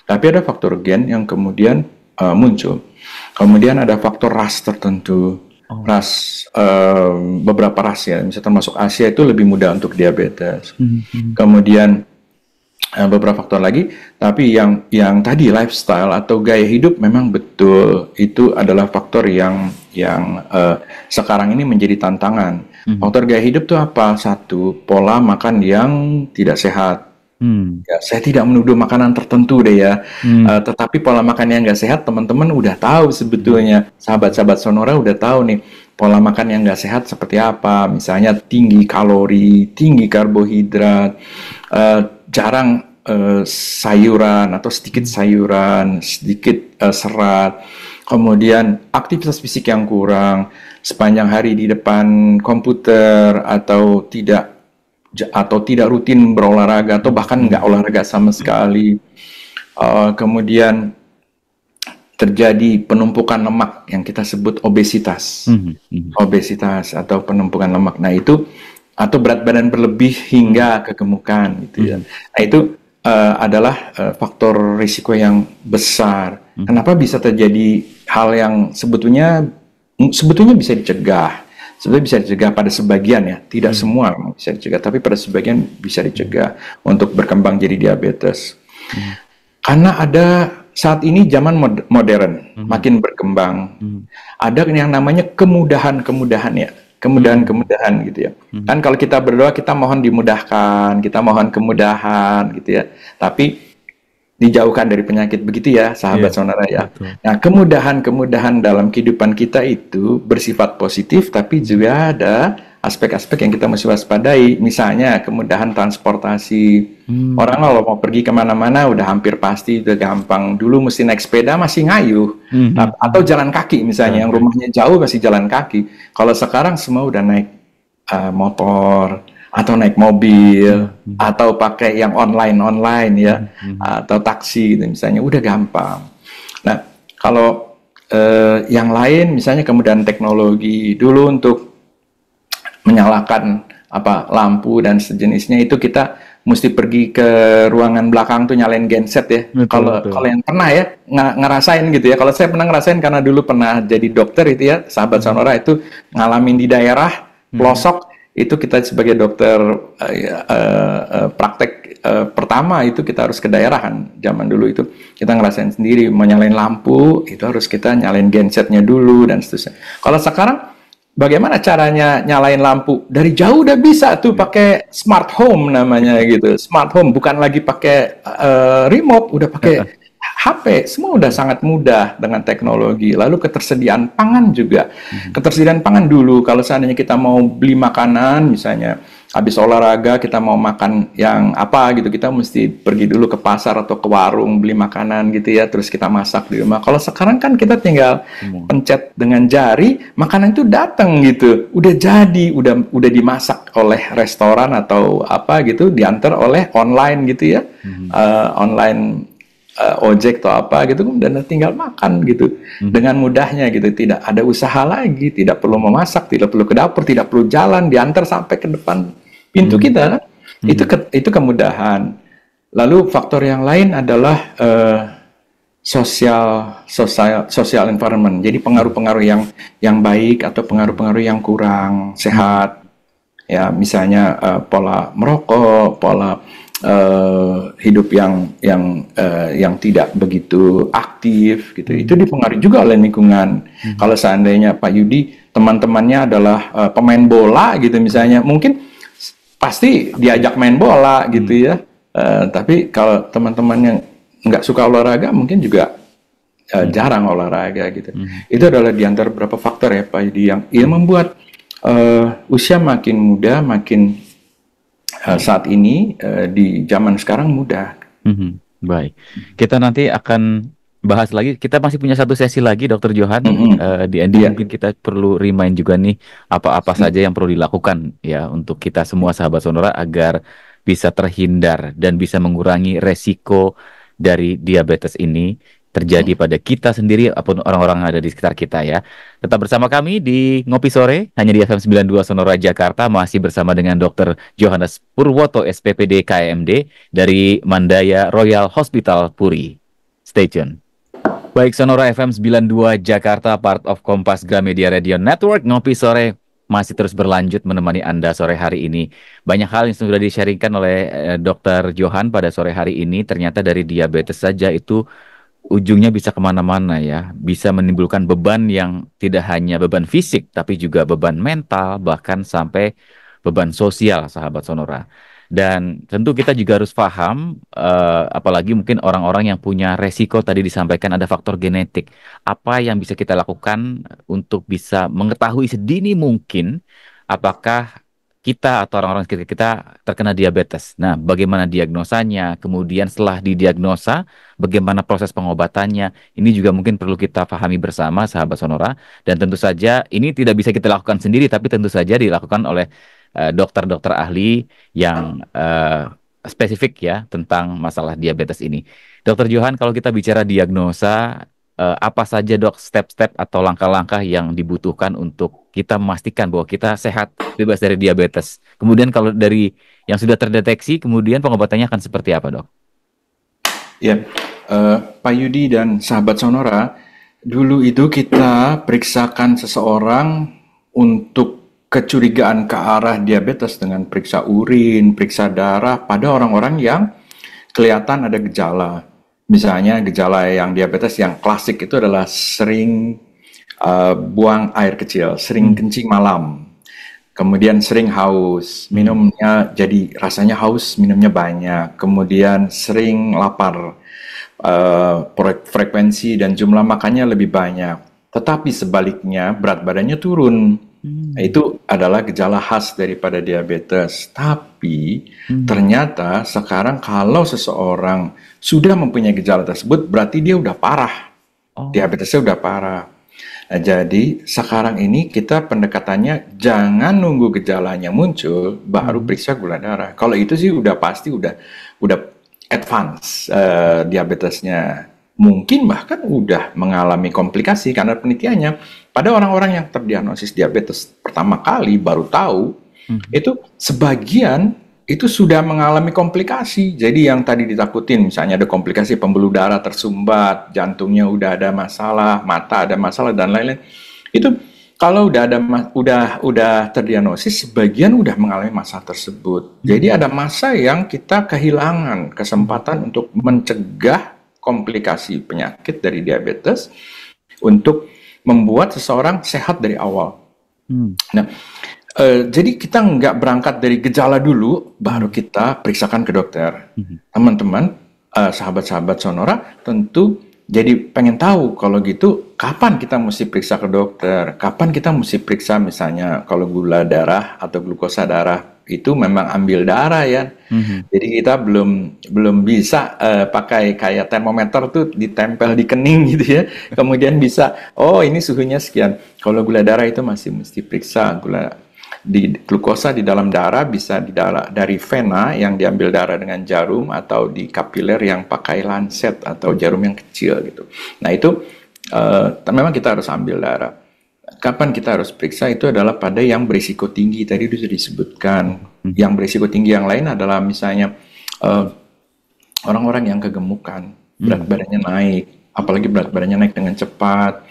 Tapi ada faktor gen yang kemudian uh, muncul. Kemudian ada faktor ras tertentu. Oh. Ras uh, beberapa ras ya, misalnya termasuk Asia itu lebih mudah untuk diabetes. Hmm. Kemudian uh, beberapa faktor lagi, tapi yang yang tadi lifestyle atau gaya hidup memang betul itu adalah faktor yang yang uh, sekarang ini menjadi tantangan. Hmm. Faktor gaya hidup itu apa? Satu, pola makan yang tidak sehat. Hmm. Ya, saya tidak menuduh makanan tertentu deh ya, hmm. uh, tetapi pola makan yang nggak sehat teman-teman udah tahu sebetulnya, sahabat-sahabat Sonora udah tahu nih pola makan yang nggak sehat seperti apa, misalnya tinggi kalori, tinggi karbohidrat, uh, jarang uh, sayuran atau sedikit sayuran, sedikit uh, serat, kemudian aktivitas fisik yang kurang, sepanjang hari di depan komputer atau tidak atau tidak rutin berolahraga atau bahkan nggak olahraga sama sekali, uh, kemudian terjadi penumpukan lemak yang kita sebut obesitas, mm -hmm. obesitas atau penumpukan lemak. Nah itu atau berat badan berlebih hingga kegemukan gitu ya. -hmm. Nah itu uh, adalah uh, faktor risiko yang besar. Kenapa bisa terjadi hal yang sebetulnya sebetulnya bisa dicegah? Sebetulnya bisa dicegah pada sebagian ya, tidak hmm. semua bisa dicegah, tapi pada sebagian bisa dicegah untuk berkembang jadi diabetes. Hmm. Karena ada saat ini zaman modern, hmm. makin berkembang, hmm. ada yang namanya kemudahan-kemudahan ya kemudahan-kemudahan gitu ya. Hmm. Kan kalau kita berdoa kita mohon dimudahkan, kita mohon kemudahan gitu ya. Tapi dijauhkan dari penyakit begitu ya, sahabat yeah, saudara ya. Betul. Nah, kemudahan-kemudahan dalam kehidupan kita itu bersifat positif tapi juga ada aspek-aspek yang kita mesti waspadai. Misalnya kemudahan transportasi. Hmm. Orang kalau mau pergi ke mana-mana udah hampir pasti udah gampang. Dulu mesti naik sepeda masih ngayuh. Hmm. Atau jalan kaki misalnya, hmm. yang rumahnya jauh masih jalan kaki. Kalau sekarang semua udah naik uh, motor atau naik mobil hmm. atau pakai yang online-online ya hmm. atau taksi gitu misalnya udah gampang. Nah, kalau uh, yang lain misalnya kemudahan teknologi dulu untuk menyalakan apa lampu dan sejenisnya itu kita mesti pergi ke ruangan belakang tuh nyalain genset ya. Kalau kalau yang pernah ya ng ngerasain gitu ya. Kalau saya pernah ngerasain karena dulu pernah jadi dokter itu ya, sahabat hmm. Sonora itu ngalamin di daerah hmm. pelosok hmm. Itu kita sebagai dokter uh, uh, praktek uh, pertama itu kita harus ke daerahan zaman dulu itu kita ngerasain sendiri mau nyalain lampu itu harus kita nyalain gensetnya dulu dan seterusnya. Kalau sekarang Bagaimana caranya nyalain lampu? Dari jauh udah bisa tuh pakai smart home namanya gitu. Smart home bukan lagi pakai uh, remote, udah pakai HP. Semua udah sangat mudah dengan teknologi. Lalu ketersediaan pangan juga. Hmm. Ketersediaan pangan dulu kalau seandainya kita mau beli makanan misalnya habis olahraga kita mau makan yang apa gitu kita mesti pergi dulu ke pasar atau ke warung beli makanan gitu ya terus kita masak di rumah kalau sekarang kan kita tinggal hmm. pencet dengan jari makanan itu datang gitu udah jadi udah udah dimasak oleh restoran atau apa gitu diantar oleh online gitu ya hmm. uh, online uh, ojek atau apa gitu dan tinggal makan gitu hmm. dengan mudahnya gitu tidak ada usaha lagi tidak perlu memasak tidak perlu ke dapur tidak perlu jalan diantar sampai ke depan pintu hmm. kita hmm. itu ke, itu kemudahan lalu faktor yang lain adalah uh, sosial sosial sosial environment jadi pengaruh-pengaruh yang yang baik atau pengaruh-pengaruh yang kurang sehat ya misalnya uh, pola merokok pola uh, hidup yang yang uh, yang tidak begitu aktif gitu itu dipengaruhi juga oleh lingkungan hmm. kalau seandainya Pak Yudi teman-temannya adalah uh, pemain bola gitu misalnya mungkin pasti diajak main bola gitu ya. Uh, tapi kalau teman-teman yang nggak suka olahraga mungkin juga uh, jarang olahraga gitu. Hmm. Itu adalah di antara beberapa faktor ya Pak Yudi yang yang membuat uh, usia makin muda, makin saat ini uh, di zaman sekarang muda. Hmm. Baik, kita nanti akan bahas lagi. Kita masih punya satu sesi lagi, Dokter Johan. Mm -hmm. uh, di ending yeah. mungkin kita perlu remind juga nih apa-apa mm. saja yang perlu dilakukan ya untuk kita semua sahabat sonora agar bisa terhindar dan bisa mengurangi resiko dari diabetes ini terjadi pada kita sendiri ataupun orang-orang yang ada di sekitar kita ya. Tetap bersama kami di Ngopi Sore hanya di FM 92 Sonora Jakarta masih bersama dengan Dr. Johannes Purwoto SPPD KMD dari Mandaya Royal Hospital Puri. Stay tune. Baik Sonora FM 92 Jakarta part of Kompas Gramedia Radio Network Ngopi sore masih terus berlanjut menemani Anda sore hari ini. Banyak hal yang sudah di-sharingkan oleh eh, Dr. Johan pada sore hari ini. Ternyata dari diabetes saja itu ujungnya bisa ke mana-mana ya. Bisa menimbulkan beban yang tidak hanya beban fisik, tapi juga beban mental, bahkan sampai beban sosial, sahabat Sonora. Dan tentu kita juga harus paham, uh, apalagi mungkin orang-orang yang punya resiko tadi disampaikan ada faktor genetik. Apa yang bisa kita lakukan untuk bisa mengetahui sedini mungkin apakah kita atau orang-orang sekitar kita terkena diabetes. Nah, bagaimana diagnosanya? Kemudian setelah didiagnosa, bagaimana proses pengobatannya? Ini juga mungkin perlu kita pahami bersama, sahabat Sonora. Dan tentu saja ini tidak bisa kita lakukan sendiri, tapi tentu saja dilakukan oleh Eh, dokter-dokter uh, ahli yang uh, spesifik ya tentang masalah diabetes ini. Dokter Johan, kalau kita bicara diagnosa, uh, apa saja dok step-step atau langkah-langkah yang dibutuhkan untuk kita memastikan bahwa kita sehat bebas dari diabetes. Kemudian kalau dari yang sudah terdeteksi, kemudian pengobatannya akan seperti apa dok? Ya, uh, Pak Yudi dan sahabat Sonora, dulu itu kita periksakan seseorang untuk kecurigaan ke arah diabetes dengan periksa urin, periksa darah pada orang-orang yang kelihatan ada gejala. Misalnya gejala yang diabetes yang klasik itu adalah sering uh, buang air kecil, sering hmm. kencing malam, kemudian sering haus, minumnya jadi rasanya haus, minumnya banyak, kemudian sering lapar, uh, frekuensi dan jumlah makannya lebih banyak. Tetapi sebaliknya berat badannya turun Hmm. Itu adalah gejala khas daripada diabetes. Tapi hmm. ternyata sekarang kalau seseorang sudah mempunyai gejala tersebut, berarti dia udah parah. Oh. Diabetesnya udah parah. Nah, jadi sekarang ini kita pendekatannya jangan nunggu gejalanya muncul baru hmm. periksa gula darah. Kalau itu sih udah pasti udah udah advance uh, diabetesnya. Mungkin bahkan udah mengalami komplikasi karena penelitiannya pada orang-orang yang terdiagnosis diabetes pertama kali baru tahu hmm. itu sebagian itu sudah mengalami komplikasi. Jadi yang tadi ditakutin misalnya ada komplikasi pembuluh darah tersumbat, jantungnya udah ada masalah, mata ada masalah dan lain-lain. Itu kalau udah ada udah udah terdiagnosis sebagian udah mengalami masa tersebut. Jadi ada masa yang kita kehilangan kesempatan untuk mencegah komplikasi penyakit dari diabetes untuk membuat seseorang sehat dari awal. Hmm. Nah, uh, jadi kita nggak berangkat dari gejala dulu, baru kita periksakan ke dokter. Hmm. Teman-teman, uh, sahabat-sahabat Sonora, tentu jadi pengen tahu kalau gitu kapan kita mesti periksa ke dokter, kapan kita mesti periksa misalnya kalau gula darah atau glukosa darah itu memang ambil darah ya. Mm-hmm. Jadi kita belum belum bisa uh, pakai kayak termometer tuh ditempel di kening gitu ya. Kemudian bisa oh ini suhunya sekian. Kalau gula darah itu masih mesti periksa gula di glukosa di dalam darah bisa di darah dari vena yang diambil darah dengan jarum atau di kapiler yang pakai lancet atau jarum yang kecil gitu. Nah itu uh, memang kita harus ambil darah. Kapan kita harus periksa itu adalah pada yang berisiko tinggi tadi sudah disebutkan. Hmm. Yang berisiko tinggi yang lain adalah misalnya eh, orang-orang yang kegemukan, berat hmm. badannya naik, apalagi berat badannya naik dengan cepat,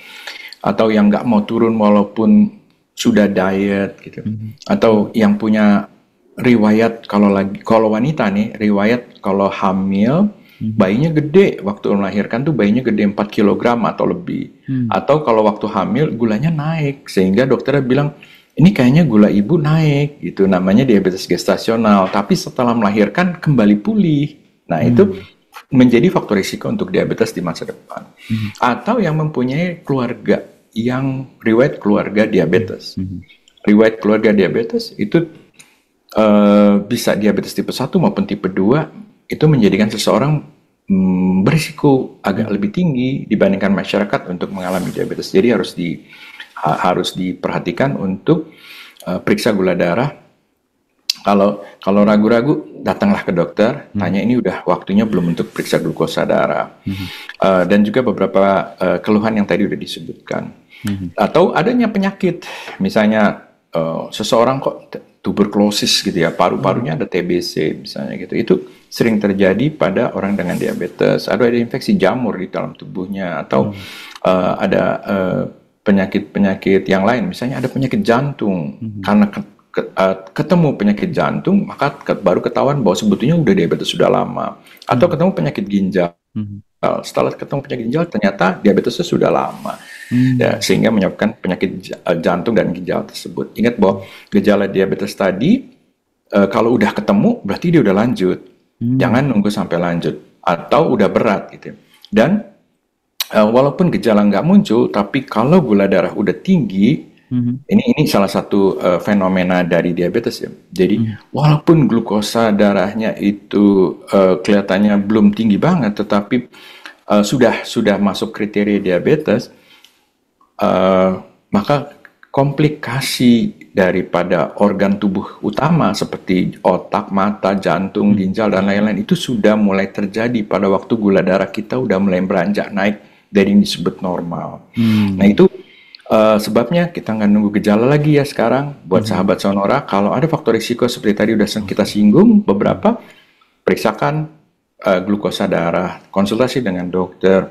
atau yang nggak mau turun walaupun sudah diet gitu mm-hmm. atau yang punya riwayat kalau lagi kalau wanita nih riwayat kalau hamil mm-hmm. bayinya gede waktu melahirkan tuh bayinya gede 4 kg atau lebih mm-hmm. atau kalau waktu hamil gulanya naik sehingga dokternya bilang ini kayaknya gula ibu naik gitu namanya diabetes gestasional tapi setelah melahirkan kembali pulih nah mm-hmm. itu menjadi faktor risiko untuk diabetes di masa depan mm-hmm. atau yang mempunyai keluarga yang riwayat keluarga diabetes. Mm -hmm. Riwayat keluarga diabetes itu uh, bisa diabetes tipe 1 maupun tipe 2 itu menjadikan seseorang um, berisiko agak mm. lebih tinggi dibandingkan masyarakat untuk mengalami diabetes. Jadi harus di ha, harus diperhatikan untuk uh, periksa gula darah. Kalau kalau ragu-ragu datanglah ke dokter, hmm. tanya ini udah waktunya belum untuk periksa glukosa darah. Hmm. Uh, dan juga beberapa uh, keluhan yang tadi udah disebutkan. Hmm. Atau adanya penyakit, misalnya uh, seseorang kok tuberkulosis gitu ya, paru-parunya ada TBC misalnya gitu. Itu sering terjadi pada orang dengan diabetes. Atau ada infeksi jamur di dalam tubuhnya atau hmm. uh, ada penyakit-penyakit uh, yang lain, misalnya ada penyakit jantung hmm. karena ke, uh, ketemu penyakit jantung, maka ke, baru ketahuan bahwa sebetulnya udah diabetes sudah lama. Atau hmm. ketemu penyakit ginjal. Hmm. Setelah ketemu penyakit ginjal, ternyata diabetesnya sudah lama hmm. ya, sehingga menyebabkan penyakit eh, jantung dan ginjal tersebut. Ingat bahwa gejala diabetes tadi uh, kalau udah ketemu berarti dia udah lanjut, hmm. jangan nunggu sampai lanjut atau udah berat gitu. Dan uh, walaupun gejala nggak muncul, tapi kalau gula darah udah tinggi, hmm Ini ini salah satu uh, fenomena dari diabetes ya. Jadi mm walaupun glukosa darahnya itu uh, kelihatannya belum tinggi banget, tetapi uh, sudah sudah masuk kriteria diabetes, uh, maka komplikasi daripada organ tubuh utama seperti otak, mata, jantung, hmm. ginjal dan lain-lain itu sudah mulai terjadi pada waktu gula darah kita udah mulai beranjak naik dari yang disebut normal. Hmm. Nah itu uh, sebabnya kita nggak nunggu gejala lagi ya sekarang buat hmm. sahabat sonora kalau ada faktor risiko seperti tadi udah kita singgung beberapa periksakan uh, glukosa darah, konsultasi dengan dokter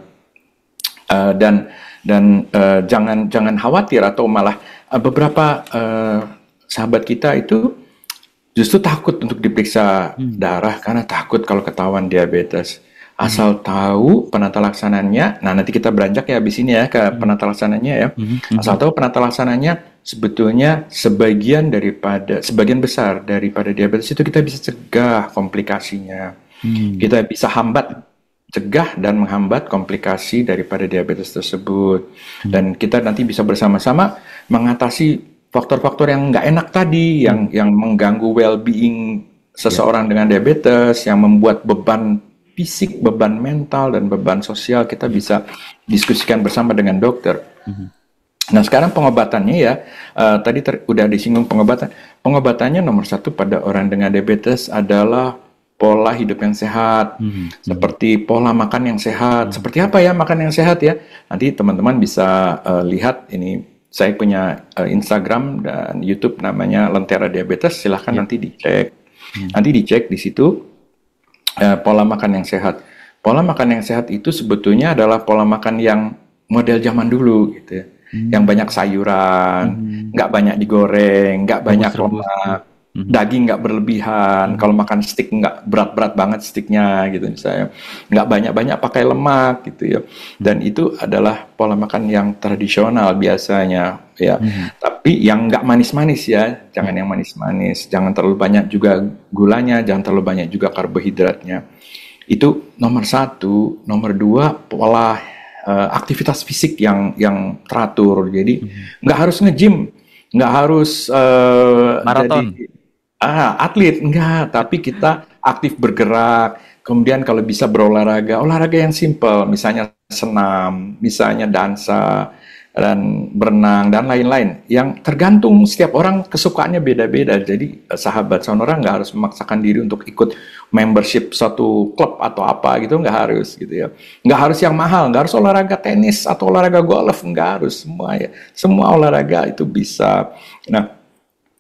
uh, dan dan uh, jangan jangan khawatir atau malah uh, beberapa uh, sahabat kita itu justru takut untuk diperiksa hmm. darah karena takut kalau ketahuan diabetes asal hmm. tahu penata laksananya nah nanti kita beranjak ya di sini ya ke hmm. penata laksananya ya hmm. Asal tahu penata laksananya sebetulnya sebagian daripada sebagian besar daripada diabetes itu kita bisa cegah komplikasinya hmm. kita bisa hambat cegah dan menghambat komplikasi daripada diabetes tersebut. Hmm. Dan kita nanti bisa bersama-sama mengatasi faktor-faktor yang nggak enak tadi, yang yang mengganggu well-being seseorang yeah. dengan diabetes, yang membuat beban fisik, beban mental, dan beban sosial kita bisa diskusikan bersama dengan dokter. Hmm. Nah sekarang pengobatannya ya, uh, tadi ter, udah disinggung pengobatan. Pengobatannya nomor satu pada orang dengan diabetes adalah pola hidup yang sehat, hmm. seperti pola makan yang sehat. Hmm. Seperti apa ya makan yang sehat ya? Nanti teman-teman bisa uh, lihat ini. Saya punya uh, Instagram dan YouTube namanya Lentera Diabetes. Silahkan yeah. nanti dicek. Hmm. Nanti dicek di situ uh, pola makan yang sehat. Pola makan yang sehat itu sebetulnya adalah pola makan yang model zaman dulu gitu ya. Hmm. Yang banyak sayuran, hmm. nggak hmm. banyak digoreng, nggak banyak lemak hmm Daging nggak berlebihan, kalau makan steak nggak berat-berat banget steaknya gitu misalnya, nggak banyak-banyak pakai lemak gitu ya. Dan itu adalah pola makan yang tradisional biasanya ya. Mm-hmm. Tapi yang nggak manis-manis ya, jangan yang manis-manis, jangan terlalu banyak juga gulanya, jangan terlalu banyak juga karbohidratnya. Itu nomor satu, nomor dua pola uh, aktivitas fisik yang yang teratur. Jadi hmm. nggak harus nge-gym, nggak harus uh, maraton. Jadi, ah, atlet enggak, tapi kita aktif bergerak. Kemudian kalau bisa berolahraga, olahraga yang simple, misalnya senam, misalnya dansa, dan berenang dan lain-lain. Yang tergantung setiap orang kesukaannya beda-beda. Jadi eh, sahabat sonora nggak harus memaksakan diri untuk ikut membership suatu klub atau apa gitu. Nggak harus gitu ya. Nggak harus yang mahal. Nggak harus olahraga tenis atau olahraga golf. Nggak harus. Semua ya. Semua olahraga itu bisa. Nah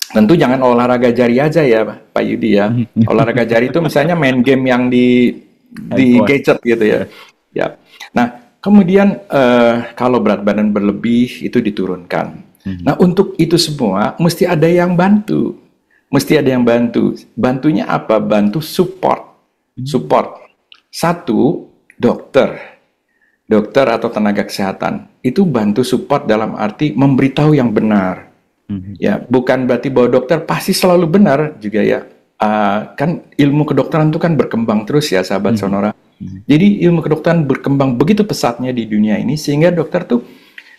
tentu jangan olahraga jari aja ya Pak Yudi ya olahraga jari itu misalnya main game yang di di gadget gitu ya ya nah Kemudian uh, kalau berat badan berlebih itu diturunkan. Hmm. Nah untuk itu semua mesti ada yang bantu, mesti ada yang bantu. Bantunya apa? Bantu support, hmm. support. Satu dokter, dokter atau tenaga kesehatan itu bantu support dalam arti memberitahu yang benar. Hmm. Ya bukan berarti bahwa dokter pasti selalu benar juga ya. Uh, kan ilmu kedokteran itu kan berkembang terus ya sahabat hmm. sonora jadi ilmu kedokteran berkembang begitu pesatnya di dunia ini sehingga dokter tuh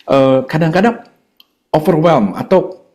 uh, kadang-kadang overwhelm atau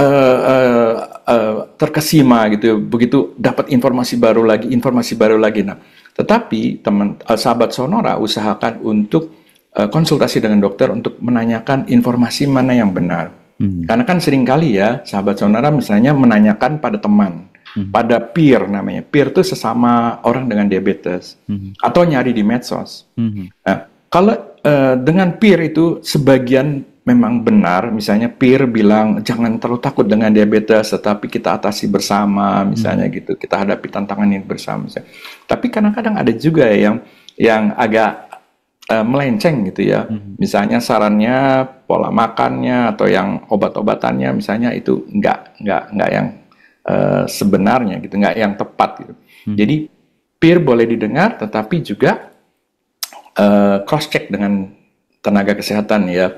uh, uh, uh, terkesima gitu begitu dapat informasi baru lagi informasi baru lagi nah tetapi teman uh, sahabat sonora usahakan untuk uh, konsultasi dengan dokter untuk menanyakan informasi mana yang benar hmm. karena kan sering kali ya sahabat sonora misalnya menanyakan pada teman hmm. pada peer namanya. Peer itu sesama orang dengan diabetes hmm. atau nyari di medsos. Hmm. Nah, kalau uh, dengan peer itu sebagian memang benar, misalnya peer bilang jangan terlalu takut dengan diabetes, tetapi kita atasi bersama, misalnya hmm. gitu, kita hadapi tantangan ini bersama. Misalnya. Tapi kadang-kadang ada juga yang yang agak uh, melenceng gitu ya. Hmm. Misalnya sarannya pola makannya atau yang obat-obatannya misalnya itu enggak enggak enggak yang uh, sebenarnya gitu, nggak yang tepat gitu. Hmm. Jadi peer boleh didengar, tetapi juga uh, cross check dengan tenaga kesehatan ya,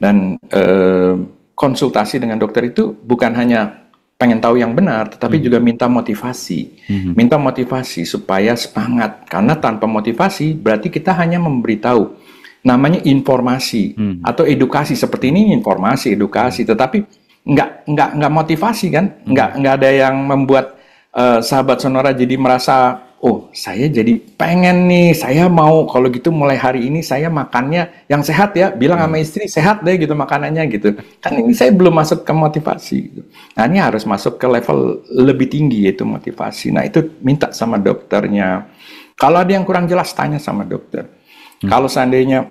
dan uh, konsultasi dengan dokter itu bukan hanya pengen tahu yang benar, tetapi hmm. juga minta motivasi, hmm. minta motivasi supaya semangat. Karena tanpa motivasi berarti kita hanya memberitahu namanya informasi hmm. atau edukasi seperti ini informasi edukasi, tetapi nggak nggak nggak motivasi kan nggak hmm. nggak ada yang membuat uh, sahabat sonora jadi merasa oh saya jadi pengen nih saya mau kalau gitu mulai hari ini saya makannya yang sehat ya bilang sama hmm. istri sehat deh gitu makanannya gitu kan ini saya belum masuk ke motivasi gitu. nah ini harus masuk ke level lebih tinggi yaitu motivasi nah itu minta sama dokternya kalau ada yang kurang jelas tanya sama dokter hmm. kalau seandainya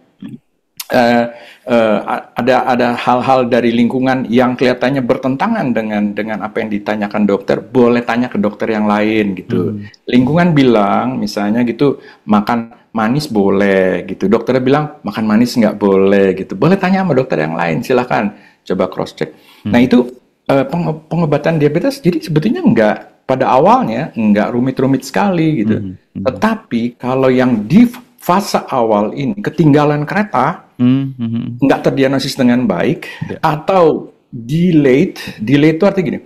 uh, uh, ada ada hal-hal dari lingkungan yang kelihatannya bertentangan dengan dengan apa yang ditanyakan dokter, boleh tanya ke dokter yang lain gitu. Hmm. Lingkungan bilang misalnya gitu makan manis boleh gitu, dokter bilang makan manis nggak boleh gitu. Boleh tanya sama dokter yang lain, silahkan coba cross check. Hmm. Nah itu uh, pengobatan diabetes jadi sebetulnya nggak pada awalnya nggak rumit-rumit sekali gitu. Hmm. Hmm. Tetapi kalau yang di fase awal ini ketinggalan kereta, mm-hmm. nggak terdiagnosis dengan baik, yeah. atau delayed, delayed itu artinya gini,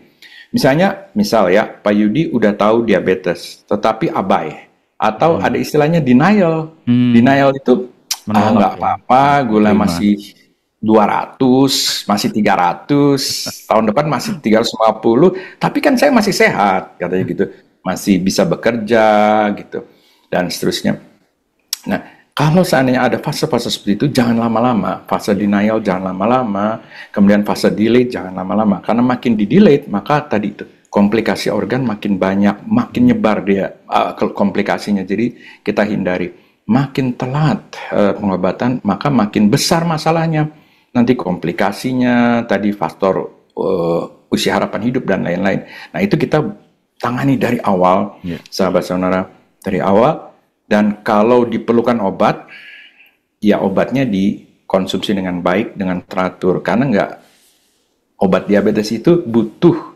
misalnya, misal ya, Pak Yudi udah tahu diabetes, tetapi abai, atau mm. ada istilahnya denial, mm. denial itu ah nggak ya. apa-apa, gula Terima. masih 200, masih 300, tahun depan masih 350, tapi kan saya masih sehat, katanya gitu, masih bisa bekerja gitu, dan seterusnya. Nah, kalau seandainya ada fase-fase seperti itu, jangan lama-lama. Fase denial jangan lama-lama, kemudian fase delay jangan lama-lama. Karena makin di delay, maka tadi itu komplikasi organ makin banyak, makin nyebar dia uh, komplikasinya. Jadi kita hindari. Makin telat uh, pengobatan, maka makin besar masalahnya. Nanti komplikasinya, tadi faktor uh, usia harapan hidup dan lain-lain. Nah itu kita tangani dari awal, yeah. sahabat saudara, dari awal dan kalau diperlukan obat, ya obatnya dikonsumsi dengan baik, dengan teratur. Karena nggak obat diabetes itu butuh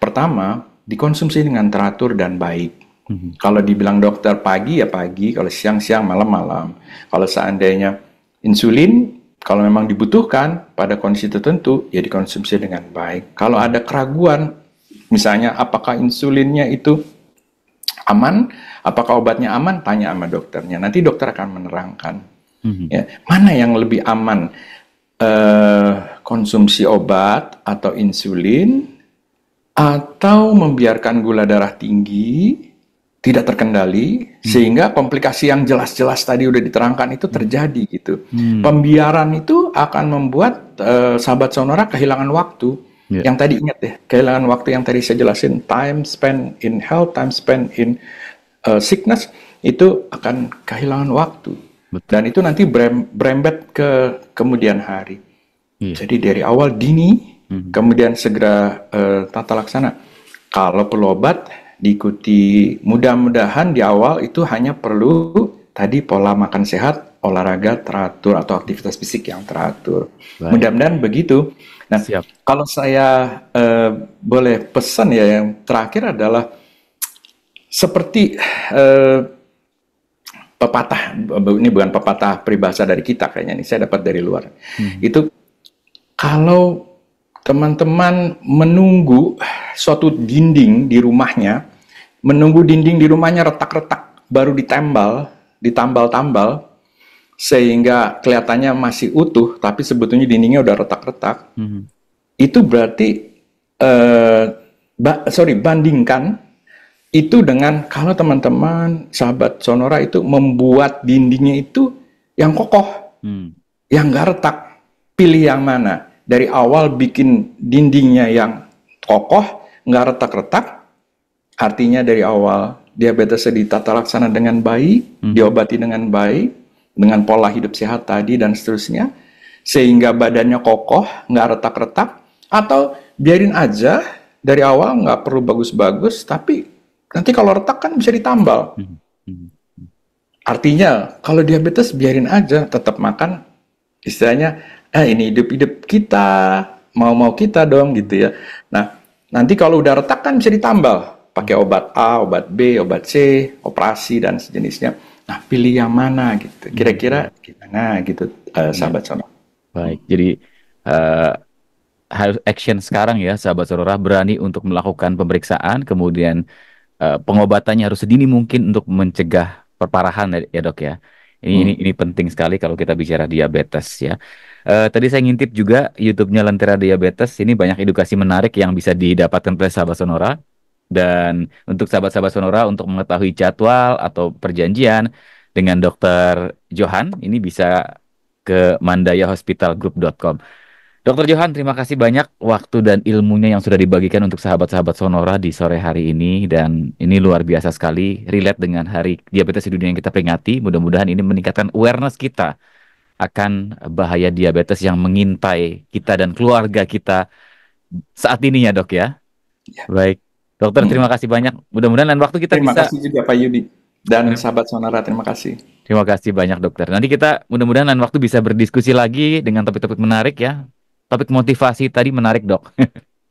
pertama dikonsumsi dengan teratur dan baik. Mm-hmm. Kalau dibilang dokter pagi ya pagi, kalau siang-siang malam-malam. Kalau seandainya insulin kalau memang dibutuhkan pada kondisi tertentu ya dikonsumsi dengan baik. Kalau ada keraguan misalnya apakah insulinnya itu aman, apakah obatnya aman? Tanya sama dokternya. Nanti dokter akan menerangkan. Mm-hmm. Ya, mana yang lebih aman? Uh, konsumsi obat atau insulin atau membiarkan gula darah tinggi tidak terkendali hmm. sehingga komplikasi yang jelas-jelas tadi udah diterangkan itu terjadi gitu. Hmm. Pembiaran itu akan membuat uh, sahabat sonora kehilangan waktu. Yeah. Yang tadi ingat deh, kehilangan waktu yang tadi saya jelasin, time spent in health, time spent in uh, sickness itu akan kehilangan waktu. Betul. Dan itu nanti brem, brembet ke kemudian hari. Yeah. Jadi dari awal dini, mm-hmm. kemudian segera uh, tata laksana. Kalau perlu obat, diikuti. Mudah-mudahan di awal itu hanya perlu tadi pola makan sehat, olahraga teratur atau aktivitas fisik yang teratur. Mudah-mudahan begitu. Nah, Siap. kalau saya uh, boleh pesan ya yang terakhir adalah seperti uh, pepatah ini bukan pepatah peribahasa dari kita kayaknya nih saya dapat dari luar. Hmm. Itu kalau teman-teman menunggu suatu dinding di rumahnya, menunggu dinding di rumahnya retak-retak baru ditambal, ditambal-tambal sehingga kelihatannya masih utuh, tapi sebetulnya dindingnya udah retak-retak. Mm-hmm. Itu berarti, uh, ba- sorry, bandingkan itu dengan kalau teman-teman sahabat Sonora itu membuat dindingnya itu yang kokoh, mm. yang nggak retak. Pilih yang mana? Dari awal bikin dindingnya yang kokoh, nggak retak-retak, artinya dari awal diabetesnya ditata laksana dengan baik, mm. diobati dengan baik, dengan pola hidup sehat tadi dan seterusnya, sehingga badannya kokoh, nggak retak-retak, atau biarin aja dari awal nggak perlu bagus-bagus, tapi nanti kalau retak kan bisa ditambal. Artinya kalau diabetes biarin aja, tetap makan, istilahnya, eh ini hidup-hidup kita, mau-mau kita dong gitu ya. Nah, nanti kalau udah retak kan bisa ditambal, pakai obat A, obat B, obat C, operasi dan sejenisnya Nah, pilih yang mana gitu. Kira-kira gimana gitu, uh, sahabat sonora. Baik, jadi uh, harus action sekarang ya, sahabat sonora berani untuk melakukan pemeriksaan, kemudian uh, pengobatannya harus sedini mungkin untuk mencegah perparahan ya dok ya. Ini hmm. ini ini penting sekali kalau kita bicara diabetes ya. Uh, tadi saya ngintip juga YouTube-nya Lentera Diabetes. Ini banyak edukasi menarik yang bisa didapatkan oleh sahabat Sonora. Dan untuk sahabat-sahabat Sonora untuk mengetahui jadwal atau perjanjian dengan Dokter Johan, ini bisa ke mandayahospitalgroup.com. Dokter Johan, terima kasih banyak waktu dan ilmunya yang sudah dibagikan untuk sahabat-sahabat Sonora di sore hari ini dan ini luar biasa sekali relate dengan Hari Diabetes di Dunia yang kita peringati. Mudah-mudahan ini meningkatkan awareness kita akan bahaya diabetes yang mengintai kita dan keluarga kita saat ini ya dok ya. ya. Baik, Dokter, hmm. terima kasih banyak. Mudah-mudahan lain waktu kita terima bisa. Terima kasih juga Pak Yudi dan hmm. sahabat Sonara. Terima kasih. Terima kasih banyak dokter. Nanti kita mudah-mudahan lain waktu bisa berdiskusi lagi dengan topik-topik menarik ya. Topik motivasi tadi menarik dok.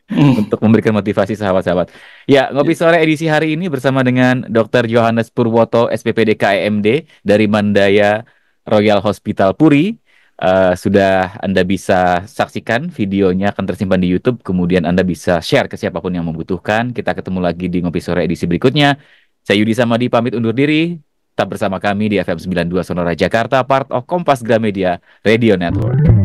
Hmm. Untuk memberikan motivasi sahabat-sahabat. Ya, ngopi sore edisi hari ini bersama dengan Dr. Johannes Purwoto, SPPD KMD dari Mandaya Royal Hospital Puri. Uh, sudah Anda bisa saksikan videonya akan tersimpan di YouTube, kemudian Anda bisa share ke siapa pun yang membutuhkan. Kita ketemu lagi di Ngopi Sore edisi berikutnya. Saya Yudi Samadi pamit undur diri. Tetap bersama kami di FM 92 Sonora Jakarta, part of Kompas Gramedia Radio Network.